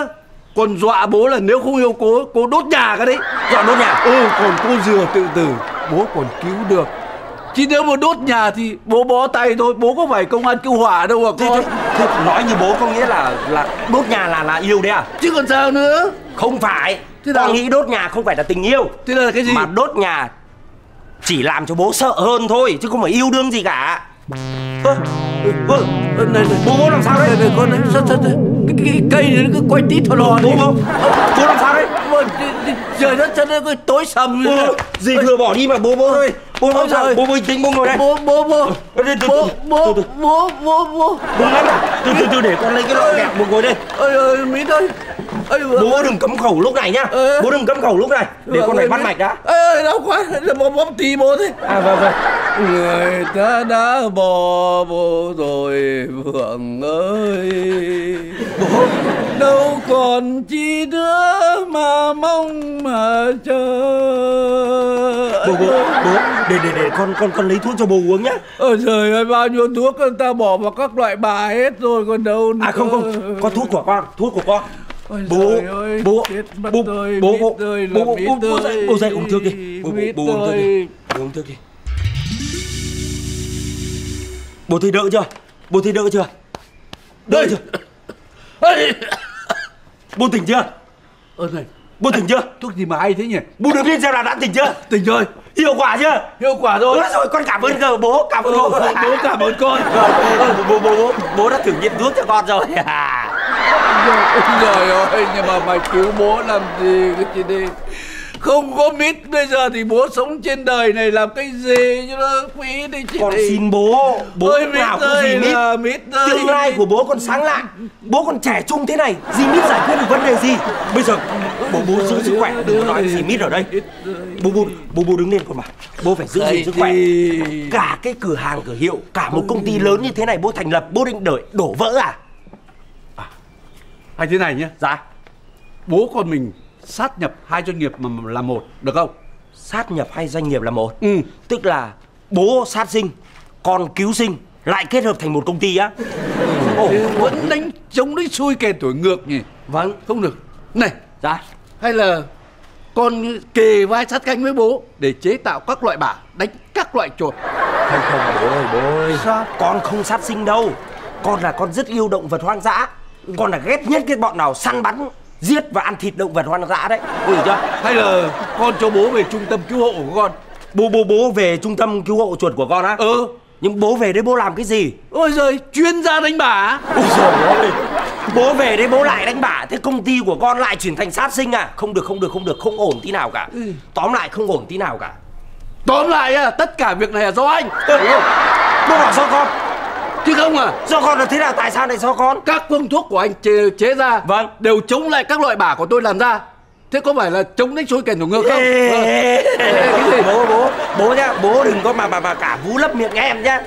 Còn dọa bố là nếu không yêu cô Cô đốt nhà cái đấy. Dọn đốt nhà? Ừ còn cô dừa tự tử Bố còn cứu được Chứ nếu mà đốt nhà thì bố bó tay thôi Bố có phải công an cứu hỏa đâu à thế, con. thế, thế nói như bố có nghĩa là là đốt nhà là là yêu đấy à? Chứ còn sao nữa? Không phải. Thế? Con nghĩ đốt nhà không phải là tình yêu. Thế là cái gì? Mà đốt nhà Chỉ làm cho bố sợ hơn thôi Chứ không phải yêu đương gì cả. Ơ, ơ, này. Bố bố làm sao đấy? Này, này, con này, sao, sao? Cái, cái, cây này nó cứ quay tít thò lò Bố bố Bố làm sao đấy? Trời đất nó cứ tối sầm thế Bố, gì vừa bỏ đi mà bố bố. Ơi Bố Ôi sao. Bố bình tĩnh bố ngồi đây. Bố bố bố. Từ, bố bố bố bố bố. Bố ngắt à Từ từ từ để con lấy cái lọ kẹo bố ngồi đây. Ơi ơi mít ơi. Bố đừng cấm khẩu lúc này nhá. Ờ. Bố đừng cấm khẩu lúc này Để con phải bắt mạch đã. Ơi đau quá. Bố bố tí bố thế. À vâng vâng. Người ta đã bỏ bố rồi vượng ơi. Bố. Đâu còn chi nữa mà mong mà chờ. Bố bố Bố Để để để con con con lấy thuốc cho bố uống nhá. Ôi trời ơi bao nhiêu thuốc người ta bỏ vào các loại bà hết rồi còn đâu nữa. À không không Có thuốc của con Thuốc của con. Ôi bố ơi, bố bố bố bố ơi, bố bố Mít bố bố dậy bố dậy uống thuốc đi. Bố bố bố uống thuốc đi. bố uống thuốc đi. Bố thấy đỡ chưa? Bố thấy đỡ chưa? Đỡ chưa? Bố tỉnh chưa? Ơ này. Bố tỉnh chưa? Thuốc gì mà hay thế nhỉ? Bố đứng lên xem là đã tỉnh chưa? Tỉnh rồi hiệu quả chưa? Hiệu quả rồi Ôi rồi con cảm ơn cờ bố cảm ơn Bố, bố. bố cảm ơn con. Bố, bố, bố, bố, đã thử nghiệm thuốc cho con rồi. Trời ơi, nhưng mà mày cứu bố làm gì cái chị đi Không có mít bây giờ thì bố sống trên đời này làm cái gì cho nó quý đi chị con xin bố. Bố Ôi nào có gì mít. mít tương lai của bố còn sáng lạ bố còn trẻ trung thế này. Gì mít giải quyết được vấn đề gì? Bây giờ bố bố giữ sức khỏe. Đừng có nói gì mít ở đây. Bố bố bố bố đứng lên con mà bố phải giữ gìn sức khỏe. cả cái cửa hàng cửa hiệu cả một công ty lớn như thế này bố thành lập bố định đợi đổ vỡ à? Hay thế này nhé dạ. Bố con mình sát nhập hai doanh nghiệp mà là một Được không? sát nhập hay doanh nghiệp là một. Ừ. Tức là bố sát sinh con cứu sinh lại kết hợp thành một công ty á. Ồ, Thì Vẫn đánh chống đánh xui kèn tuổi ngược nhỉ? Vâng. Không được. Này. Dạ. Hay là con kề vai sát cánh với bố để chế tạo các loại bả đánh các loại chuột? Không không bố ơi bố ơi. Sao? con không sát sinh đâu. Con là con rất yêu động vật hoang dã. Con là ghét nhất cái bọn nào săn bắn Giết và ăn thịt động vật hoang dã đấy. Hiểu chưa? Hay là con cho bố về trung tâm cứu hộ của con. Bố bố bố về trung tâm cứu hộ chuột của con á. Ừ. Nhưng bố về đấy bố làm cái gì? Ôi giời chuyên gia đánh bả. Ôi trời ơi. Bố về đấy bố lại đánh bả. Thế công ty của con lại chuyển thành sát sinh à? Không được không được không được. Không ổn tí nào cả. Tóm lại không ổn tí nào cả. Tóm lại á, tất cả việc này là do anh. Ơ, Bố bảo do con Chứ không à? Do con là thế nào? Tại sao lại do con? Các phương thuốc của anh chế, chế ra Vâng. Đều chống lại các loại bả của tôi làm ra. Thế có phải là chống đánh trôi kèn thủ ngược không? Ê, Ờ. cái gì? bố bố bố nhá bố đừng có mà mà mà cả vú lấp miệng em nhá.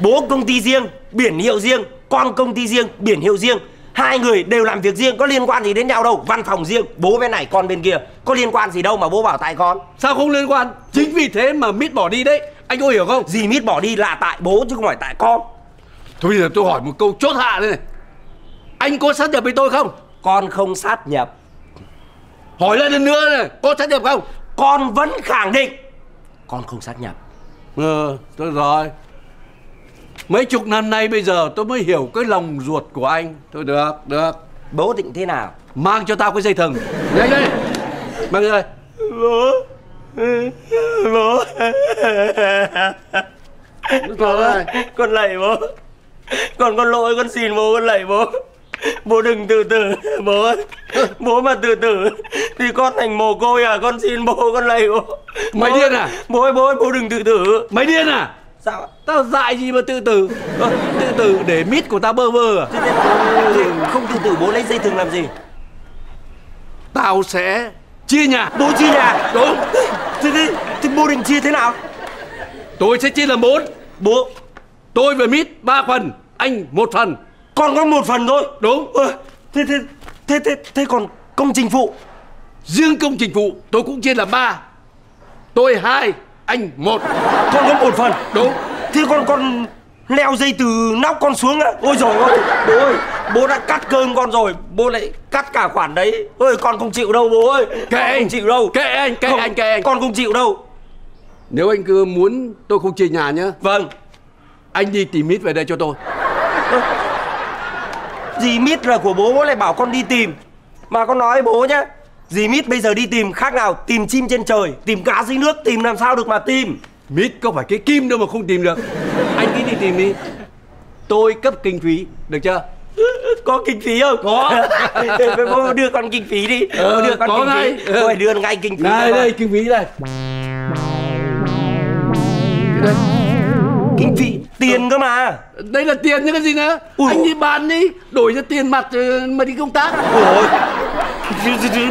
Bố công ty riêng biển hiệu riêng con công ty riêng biển hiệu riêng. Hai người đều làm việc riêng có liên quan gì đến nhau đâu. Văn phòng riêng bố bên này con bên kia. Có liên quan gì đâu mà bố bảo tại con. Sao không liên quan? Chính vì thế mà mít bỏ đi đấy. Anh có hiểu không? Gì mít bỏ đi là tại bố chứ không phải tại con Thôi bây giờ tôi hỏi một câu chốt hạ đây này. Anh có sát nhập với tôi không? Con không sát nhập. Hỏi lại lần nữa này Có sát nhập không? Con vẫn khẳng định. Con không sát nhập. Ờ tôi rồi. Mấy chục năm nay bây giờ tôi mới hiểu cái lòng ruột của anh. Thôi được được. Bố định thế nào? Mang cho tao cái dây thừng. Nhanh đây Mang đây bố bố. Con lạy bố con con lỗi con xin bố con lạy bố. Bố đừng tự tử bố. Ơi bố mà tự tử thì con thành mồ côi à? Con xin bố con lạy bố. Mày Bố điên à? bố ơi bố ơi bố đừng tự tử Mày điên à? Sao ạ? Tao dại gì mà tự tử ờ, Tự tử để mít của tao bơ vơ à? Thế không tự tử bố lấy dây thừng làm gì? Tao sẽ chia nhà. Bố chia nhà? Đúng. Thế, thế, thế bố định chia thế nào? Tôi sẽ chia làm bốn. Bố Tôi với mít ba phần Anh một phần. Con có một phần thôi. Đúng. Ơ, thế thế thế thế thế còn công trình phụ? Riêng công trình phụ tôi cũng chia làm ba. Tôi hai Anh một. Con có một phần. Đúng. Thế con con leo dây từ nóc con xuống á. Ôi rồi ôi bố ơi bố đã cắt cơm con rồi. Bố lại cắt cả khoản đấy. Ôi con không chịu đâu bố ơi. Kệ con anh. không chịu đâu. Kệ anh Kệ Không, anh Kệ anh. con không chịu đâu. Nếu anh cứ muốn tôi không chia nhà nhá. Vâng Anh đi tìm mít về đây cho tôi. Dì mít là của bố bố lại bảo con đi tìm. Mà con nói bố nhá dì mít bây giờ đi tìm khác nào tìm chim trên trời tìm cá dưới nước tìm làm sao được mà tìm. Mít có phải cái kim đâu mà không tìm được. Anh cứ đi tìm đi. Tôi cấp kinh phí Được chưa? Có kinh phí không? Có. bố đưa con kinh phí đi. Ờ, bố đưa con có kinh ngay. phí. Ờ. Ôi, đưa ngay kinh phí Đây con. đây kinh phí đây. Đây kinh phí tiền cơ mà. Đây là tiền chứ cái gì nữa? Ui. Anh đi bán đi Đổi ra tiền mặt mà đi công tác. Ôi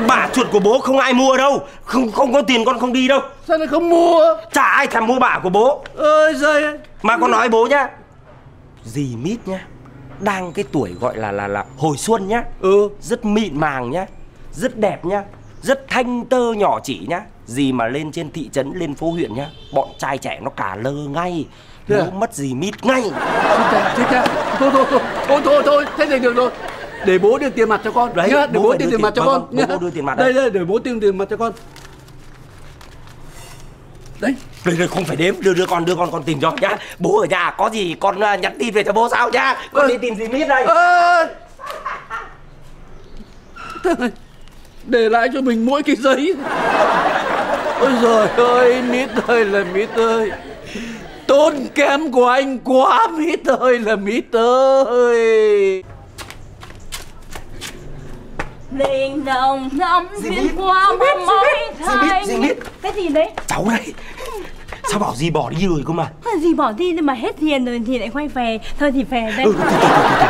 bả chuột của bố không ai mua đâu. Không không có tiền con không đi đâu. Sao lại không mua? Chả ai thèm mua bả của bố. Ơi giời mà con nói bố nhá. Dì mít nhá đang cái tuổi gọi là là là hồi xuân nhá. Ừ. Rất mịn màng nhá rất đẹp nhá rất thanh tơ nhỏ chỉ nhá. Gì mà lên trên thị trấn lên phố huyện nhá bọn trai trẻ nó cả lơ ngay Thế à? mất gì mít ngay. Chết cha. Thôi thôi thôi Thôi thôi thôi Thế thì được rồi. Để bố đưa tiền mặt cho con Đấy, nhá, Để bố bố đưa tiền mặt cho con nhá. bố đưa tiền mặt Đây đây. để bố tiêu tiền mặt cho con. Đấy. Đây đây không phải đếm đưa đưa con đưa con con tìm cho nhá. Bố ở nhà có gì con à, nhắn tin về cho bố sao nhá. Con Ừ. đi tìm gì mít đây Ơ Để lại cho mình mỗi cái giấy. Ôi giời ơi Mít ơi là Mít ơi Tốn kém của anh quá Mít ơi là Mít ơi Lên đồng năm xuyên Mít, qua dì Mít, mỗi dì Mít. Cái gì đấy? cháu đây. Sao bảo gì bỏ đi rồi cơ mà? Gì bỏ đi nhưng mà hết tiền rồi thì lại quay về. Thôi thì về đây. Ừ, thôi, thôi, thôi, thôi,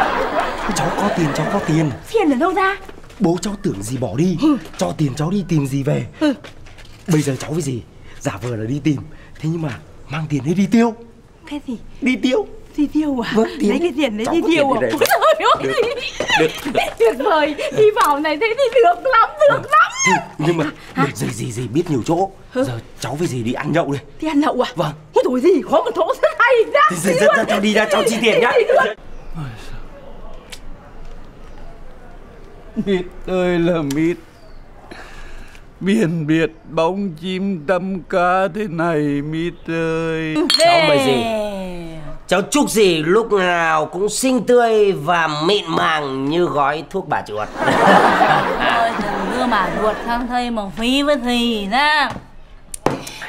thôi. cháu có tiền cháu có tiền. Tiền ở đâu ra? bố cháu tưởng gì bỏ đi. Cho tiền cháu đi tìm gì về. Bây giờ cháu với gì giả vờ là đi tìm. Thế nhưng mà mang tiền đấy đi tiêu. Cái gì? đi tiêu. Đi tiêu à? Vâng, tiền. Lấy cái tiền đấy Cháu đi tiêu à? Ôi trời ơi. Được Tuyệt vời. Đi vào này thế thì được lắm Được lắm. Thế, nhưng mà được gì gì gì biết nhiều chỗ. Giờ cháu với gì đi ăn nhậu đi Đi ăn nhậu à? Vâng. Ôi dồi gì có một chỗ rất hay ra Thì giờ- giờ- giờ cháu đi ra, cháu chi tiền nhá. Mít ơi là mít Biển biệt bóng chim tâm cá thế này Mít ơi Cháu mời gì? Cháu chúc gì lúc nào cũng xinh tươi và mịn màng như gói thuốc bà chuột Thôi đừng đưa bà ruột sang thầy mà phí với thầy nha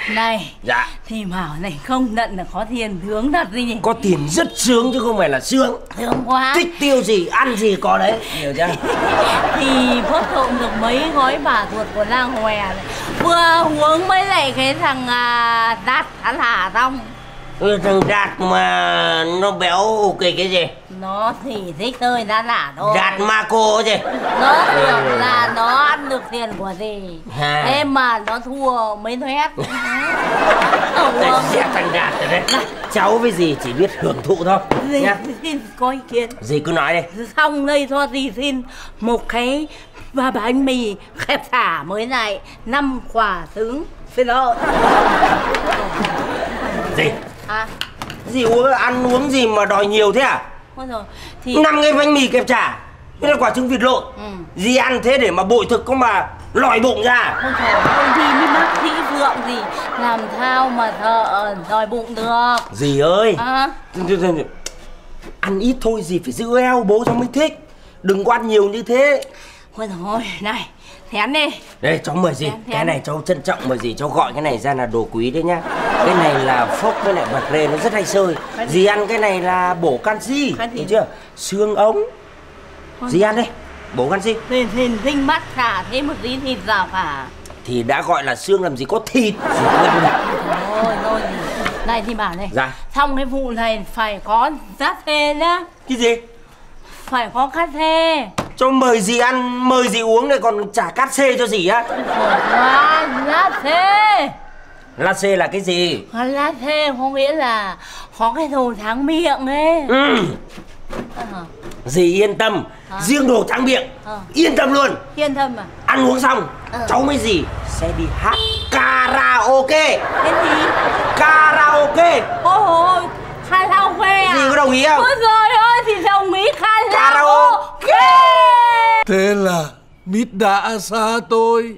Này Dạ. Thì bảo này không nhận là có tiền hướng thật gì nhỉ? Có tiền rất sướng chứ không phải là sướng. Thương quá. Thích tiêu gì, ăn gì có đấy Hiểu chưa? Thì phốt trộm được mấy gói bà ruột của Lang Hòe này. Vừa uống mấy lại cái thằng à, Đạt hắn hả xong Ừ, thằng Đạt mà nó béo ok cái gì? Nó thì thích tôi đã lả thôi. Đạt ma cô gì? Nó tưởng là nó ăn được tiền của gì. À. Thế mà nó thua mấy Đấy, uống. Xét thằng Đạt rồi đấy. Cháu với gì chỉ biết hưởng thụ thôi Dì nhá. xin có ý kiến. Dì cứ nói đi. Xong đây cho dì xin một cái và bánh mì khẹp xả mới này năm quả trứng. Xin lỗi. Dì. À. Dì uống ăn uống gì mà đòi nhiều thế à? Rồi. Thì năm cái bánh mì kẹp chả. Thế là quả trứng vịt lộn. Ừ. Dì ăn thế để mà bội thực có mà lòi bụng ra? Không phải không thì mới bác sĩ phượng gì. Làm sao mà thợ đòi bụng được? Dì ơi. À. Ăn ít thôi gì phải giữ eo bố cháu mới thích. Đừng có ăn nhiều như thế. Thôi rồi này thén đi. Đây cháu mời gì? Dạ, dạ. Cái này cháu trân trọng mời gì? Cháu gọi cái này ra là đồ quý đấy nhá. Cái này là phốc với lại bạc rê nó rất hay sơi? Dì ăn cái này là bổ canxi? Hiểu chưa? Xương ống. Dì ăn đi Bổ canxi. Thì thì tinh mắt khả thế một tí thịt vào cả Thì đã gọi là xương làm gì có thịt. Thôi thôi này thì bảo này. Dạ. xong cái vụ này phải có giá thê nhá. Cái gì? Phải có cát thê Cho mời dì ăn Mời dì uống này còn trả cát xê cho dì á. Quá lá thê La xê là cái gì? Lá thê có nghĩa là có cái đồ tráng miệng ấy. Ừ. Ờ, Dì yên tâm Hả? Riêng đồ tráng miệng Ờ. Yên tâm luôn. Yên tâm à? Ăn uống xong Ờ. Cháu mới gì? Sẽ đi hát karaoke. Cái gì? Karaoke. Ôi ôi Karaoke à? Dì có đồng ý không? Ôi trời ơi thì đồng ý karaoke Karaoke Thế là mít đã xa tôi.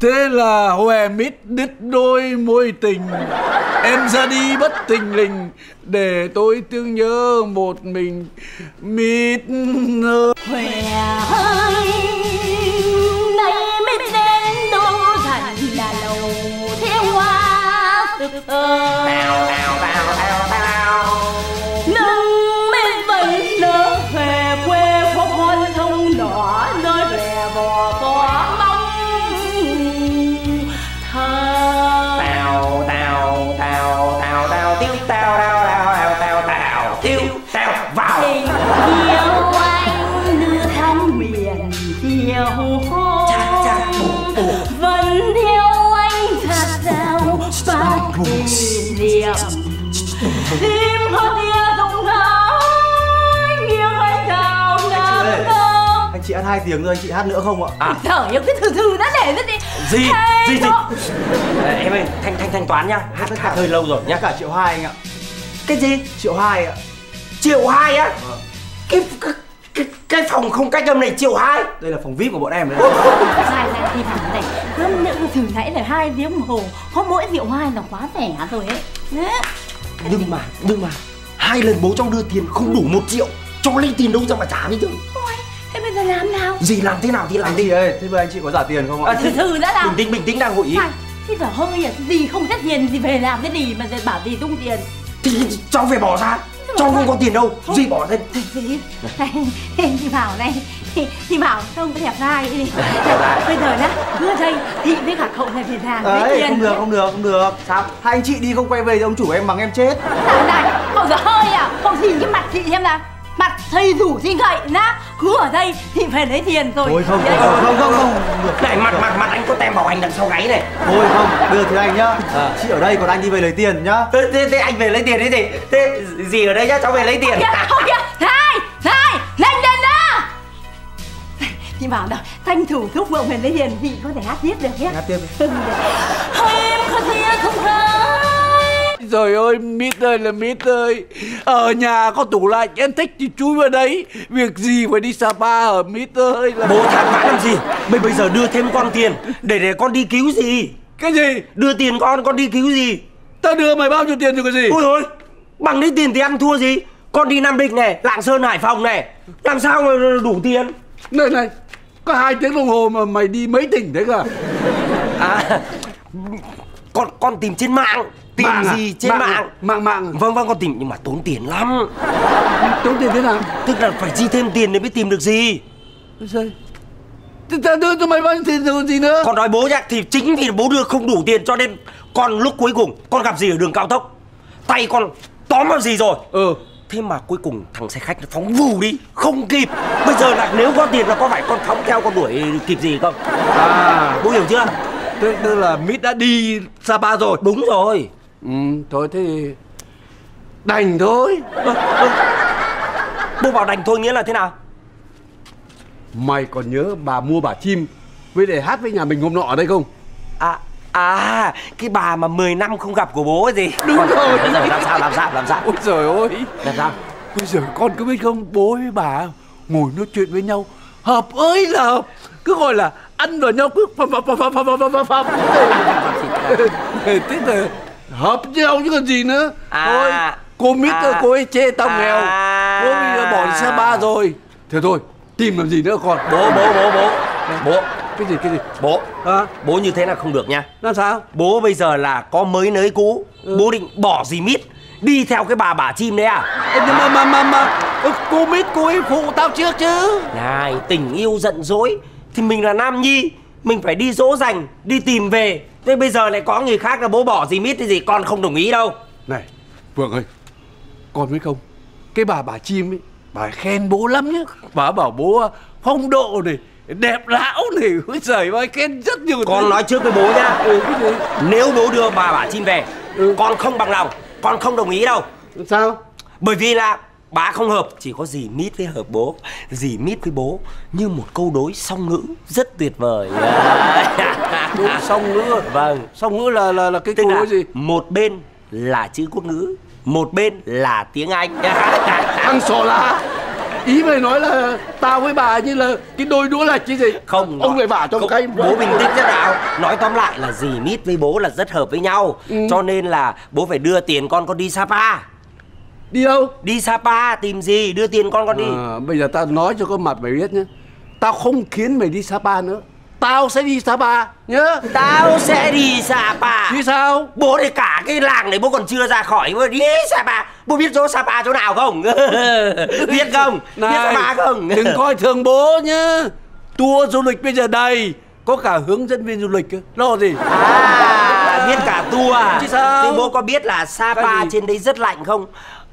Thế là hòe mít đứt đôi môi tình. Em ra đi bất tình lình, Để tôi thương nhớ một mình. Mít ơi. Hòe ơi. Hai tiếng rồi, anh chị hát nữa không ạ? À. Trời ơi, cái từ từ đã để ra đi. Gì? Thế gì gì Em ơi thanh thanh thanh toán nhá. Hát hát hơi lâu rồi nhá. cả triệu hai anh ạ. Cái gì? Triệu hai ạ. Triệu hai á? Cái, cái cái cái phòng không cách âm này triệu hai? Đây là phòng VIP của bọn em đấy. Này này thì bảo này. Cơm nữa từ nãy là hai tiếng đồng hồ. Có mỗi rượu hai là quá rẻ rồi ấy. Đấy. nhưng mà nhưng mà hai lần bố cháu đưa tiền không đủ một triệu. Cháu lấy tiền đâu ra mà trả bây giờ Giờ làm nào? Gì làm thế nào thì làm đi. Ơi, thế bây anh chị có trả tiền không ạ? À, Từ từ đã làm. Bình tĩnh bình tĩnh đang hội ý. Này, Thế giờ hơi à Gì không hết tiền thì về làm cái gì mà bảo gì tung tiền? Thì cháu phải bỏ ra. Cháu không có tiền đâu. Gì bỏ ra? Thì gì? Thì bảo này. Thì, thì bảo không có đẹp trai. Đi Bây giờ nhá Đưa đây Thị với cả cậu này về làm lấy Đấy, tiền không được, không được, không được. Sao? Hai anh chị đi không quay về thì ông chủ em mắng em chết. Này này Cậu giờ hơi à? Cậu nhìn cái mặt chị xem nào Mặt thầy rủ thì gậy nhá. Cứ ở đây thì phải lấy tiền rồi. Thôi không, không, không, không, không. Được. này mặt mặt mặt anh có tem bảo hành đằng sau gáy này. Thôi không, được thì anh nhá. Chị ở đây còn anh đi về lấy tiền nhá. Thế, thế, thế anh về lấy tiền đấy gì thế gì ở đây nhá? Cháu về lấy tiền. Không kìa Này, này, nhanh lên đó Thì bảo nào, tranh thủ thúc vợ mình lấy tiền Chị có thể hát tiếp được nhé Hát tiếp đi. Thôi em có thể không hay Trời ơi mít ơi là mít ơi. Ở nhà có tủ lạnh em thích thì chui vào đấy. Việc gì phải đi Sapa ở mít ơi là bố than vãn làm gì? Bây bây giờ đưa thêm con tiền. Để để con đi cứu gì? Cái gì? Đưa tiền con con đi cứu gì? Tao đưa mày bao nhiêu tiền rồi cái gì? Ôi thôi Bằng đấy tiền thì ăn thua gì? Con đi Nam Định này Lạng Sơn Hải Phòng này. Làm sao mà đủ tiền? Này này Có hai tiếng đồng hồ mà mày đi mấy tỉnh thế cơ À Con con tìm trên mạng Tìm Mạng à? gì trên Mạng mạng, à? Mạng? Mạng Vâng vâng con tìm nhưng mà tốn tiền lắm. Tốn tiền thế nào? Tức là phải chi thêm tiền để mới tìm được gì. Thế ta đưa cho mày bao nhiêu tiền rồi gì nữa? Con nói bố nhá Thì chính vì bố đưa không đủ tiền cho nên Con lúc cuối cùng Con gặp gì ở đường cao tốc? Tay con tóm vào gì rồi? Ừ. Thế mà cuối cùng thằng xe khách nó phóng vù đi Không kịp. Bây giờ là nếu có tiền là có phải con phóng theo con đuổi kịp gì không? À. Bố hiểu chưa? Tức, tức là Mít đã đi Sapa rồi. Đúng rồi ừ, thôi thì đành thôi. Ừ, bố bảo đành thôi nghĩa là thế nào? Mày còn nhớ bà mua bà chim với để hát với nhà mình hôm nọ ở đây không? À à cái bà mà 10 năm không gặp của bố ấy gì? Đúng Còn, rồi. làm sao làm sao làm sao ôi trời ơi. Làm sao? Bây giờ con cứ biết không? Bố với bà ngồi nói chuyện với nhau. Hợp ơi là hợp. Cứ gọi là ăn vào nhau cứ phập phập phập phập phập phập phập thế là hợp nhau chứ còn gì nữa. À. Thôi Cô Mít À. cô ấy chê tao À. nghèo. Cô bây giờ bỏ đi Sapa rồi. Thế thôi tìm làm gì nữa con. Bố bố bố bố. Bố. Cái gì cái gì? Bố. Hả? Bố như thế là không được nha. Làm sao? Bố bây giờ là có mới nới cũ. Bố định bỏ gì mít? Đi theo cái bà bả chim đấy à? Ê, nhưng mà mà mà mà ơ, cô Mít cô ấy phụ tao trước chứ? Này tình yêu giận dỗi. Thì mình là nam nhi Mình phải đi dỗ dành Đi tìm về Thế bây giờ lại có người khác là bố bỏ gì mít thì gì Con không đồng ý đâu. Này Vượng ơi Con biết không? Cái bà bà chim ấy Bà khen bố lắm nhá. Bà bảo bố à, phong độ này Đẹp lão này Ôi giời ơi khen rất nhiều Con thứ. nói trước với bố nhá. Ừ cái Nếu bố đưa bà bả chim về Ừ. Con không bằng lòng Con không đồng ý đâu. Sao? Bởi vì là bà không hợp Chỉ có dì mít với hợp bố. Dì mít với bố Như một câu đối song ngữ Rất tuyệt vời. Đúng, Xong nữa Vâng. Xong nữa là là là cái Tức là ấy gì? một bên là chữ quốc ngữ Một bên là tiếng Anh. Thằng sò lá Ý mày nói là Tao với bà như là Cái đôi đũa lạch chứ gì? Không Ông lại bảo cho một cái Bố bình tĩnh thế nào. Nói tóm lại là dì mít với bố là rất hợp với nhau. Ừ. Cho nên là bố phải đưa tiền con con đi Sapa Đi đâu? Đi Sapa tìm gì? Đưa tiền con con đi. À, Bây giờ tao nói cho con mặt mày biết nhé Tao không khiến mày đi Sapa nữa. Tao sẽ đi Sapa nhớ Tao sẽ đi Sapa. Chứ sao? Bố thì cả cái làng này bố còn chưa ra khỏi. Bố đi Sapa Bố biết chỗ Sapa chỗ nào không? Biết không? Biết Sapa không? đừng coi thường bố nhá. Tour du lịch bây giờ đầy. Có cả hướng dẫn viên du lịch cơ. Lo gì? À biết cả tour à? Chứ sao? Thế bố có biết là Sapa trên đấy rất lạnh không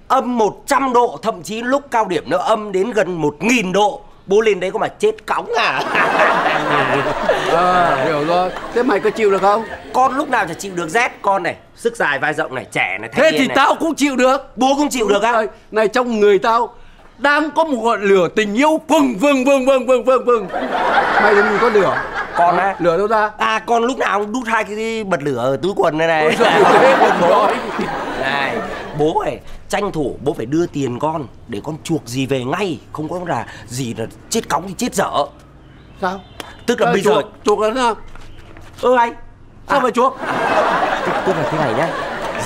Âm 100 độ Thậm chí lúc cao điểm nó âm đến gần 1.000 độ. Bố lên đấy có mà chết cóng à? À, Hiểu rồi. Thế mày có chịu được không? Con lúc nào chả chịu được rét Con này. Sức dài vai rộng này Trẻ này Thế thì này. tao cũng chịu được. Bố cũng chịu được á? Này, Này trong người tao Đang có một ngọn lửa tình yêu. Vừng vừng vừng vừng vừng vừng vừng Mày làm gì có lửa? Con á? Lửa đâu ra? À con lúc nào cũng đút hai cái bật lửa ở túi quần này này. Ôi còn nói. Này Bố này tranh thủ bố phải đưa tiền con Để con chuộc gì về ngay Không có là gì là chết cóng thì chết dở. Sao? Tức là Ờ, bây chuộc, giờ Chuộc là nào? Ơ anh Sao À. mày chuộc? Tức, tức là thế này nhá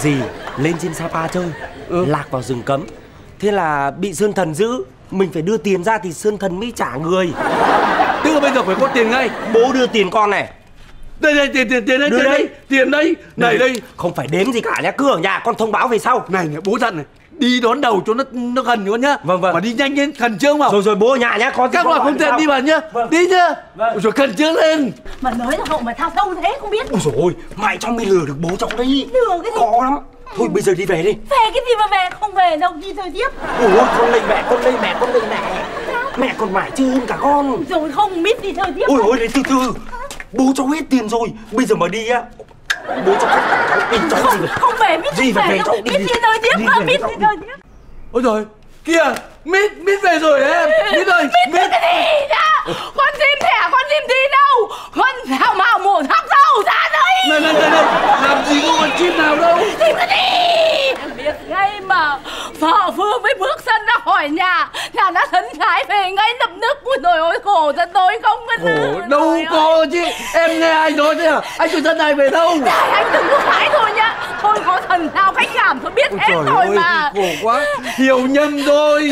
Dì lên trên Sapa chơi Ừ. Lạc vào rừng cấm. Thế là bị Sơn Thần giữ Mình phải đưa tiền ra thì Sơn Thần mới trả người. Tức là bây giờ phải có tiền ngay. Bố đưa tiền con này Đây đây tiền tiền tiền đây tiền đây. đây Tiền đây. Này đây. Không phải đếm gì cả nhá Cứ ở nhà con thông báo về sau. Này này bố dặn này. Đi đón đầu cho nó nó gần luôn nhá. Vâng, vâng. Mà đi nhanh lên khẩn trương vào. Rồi rồi bố ở nhà nhá con Các loại không tiện đi vào nhá. Vâng. Đi nhá. Vâng. Rồi khẩn trương lên. Mà nói là hậu mà thao sâu thế không biết. Ôi ôi, mày cho mày lừa được bố cháu đây Lừa cái gì? Khó lắm. Thôi bây giờ đi về đi. Về cái gì mà về? Không về đâu đi chơi tiếp. Ủa con lây mẹ, con lây mẹ, con lây mẹ. Mẹ còn mải chưa hơn cả con. Rồi không biết đi chơi tiếp. Ôi ôi, đấy từ từ Bố cháu hết tiền rồi Bây giờ mà đi á Bố cháu cắt cháu đi cháu không, gì không về biết Gì về cháu đi, biết đi chơi tiếp biết đi. chơi tiếp Ôi rồi Kìa mít mít về rồi em? Mít ơi mít, mít. cái gì nhá con chim thẻ con chim đi đâu? Con hào màu mồm hóc dâu ra đây này này này, này. làm gì có con chim nào đâu. Chim cái gì em biết ngay mà vợ phương mới bước sân ra khỏi nhà. Là nó thấn thái về ngay lập tức ui rồi ôi khổ thân tôi không có khổ đâu Trời có chứ. Em nghe ai nói thế à? Anh chủ thân này về đâu? Trời, anh đừng có phải thôi nhá thôi có thần nào cách cảm tôi biết ôi hết rồi ơi, mà. khổ quá. Hiểu nhầm rồi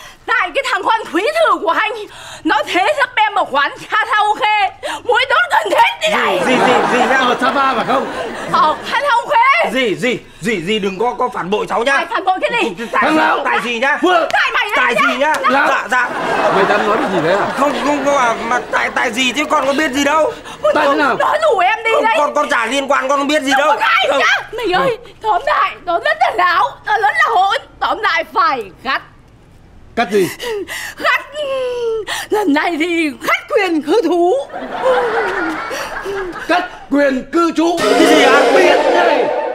Tại cái thằng con quý thử của anh Nó thế giúp em một quán karaoke Mỗi đốt cần thế đi này. Gì gì gì ra ở Sapa phải không? Ở karaoke Gì gì gì gì đừng có có phản bội cháu nhá. Tại phản bội cái gì? Tại, Thằng nào? Tại gì nhá? Phương Tại mày Tại gì nhá? Lão Dạ. Dạ mày đang nói cái gì đấy à? Không không không à Mà tại tại gì chứ? Con có biết gì đâu. Tại thế nào? Nó rủ em đi đấy. Con con chả liên quan con không biết gì đâu. Không. có nhá. Mày ơi ừ. Tóm lại Nó rất là lão Nó rất là hỗn. Tóm lại phải gắt Cắt gì? Cắt Lần này thì cắt quyền cư trú Cắt quyền cư trú Cái gì hả? Biết này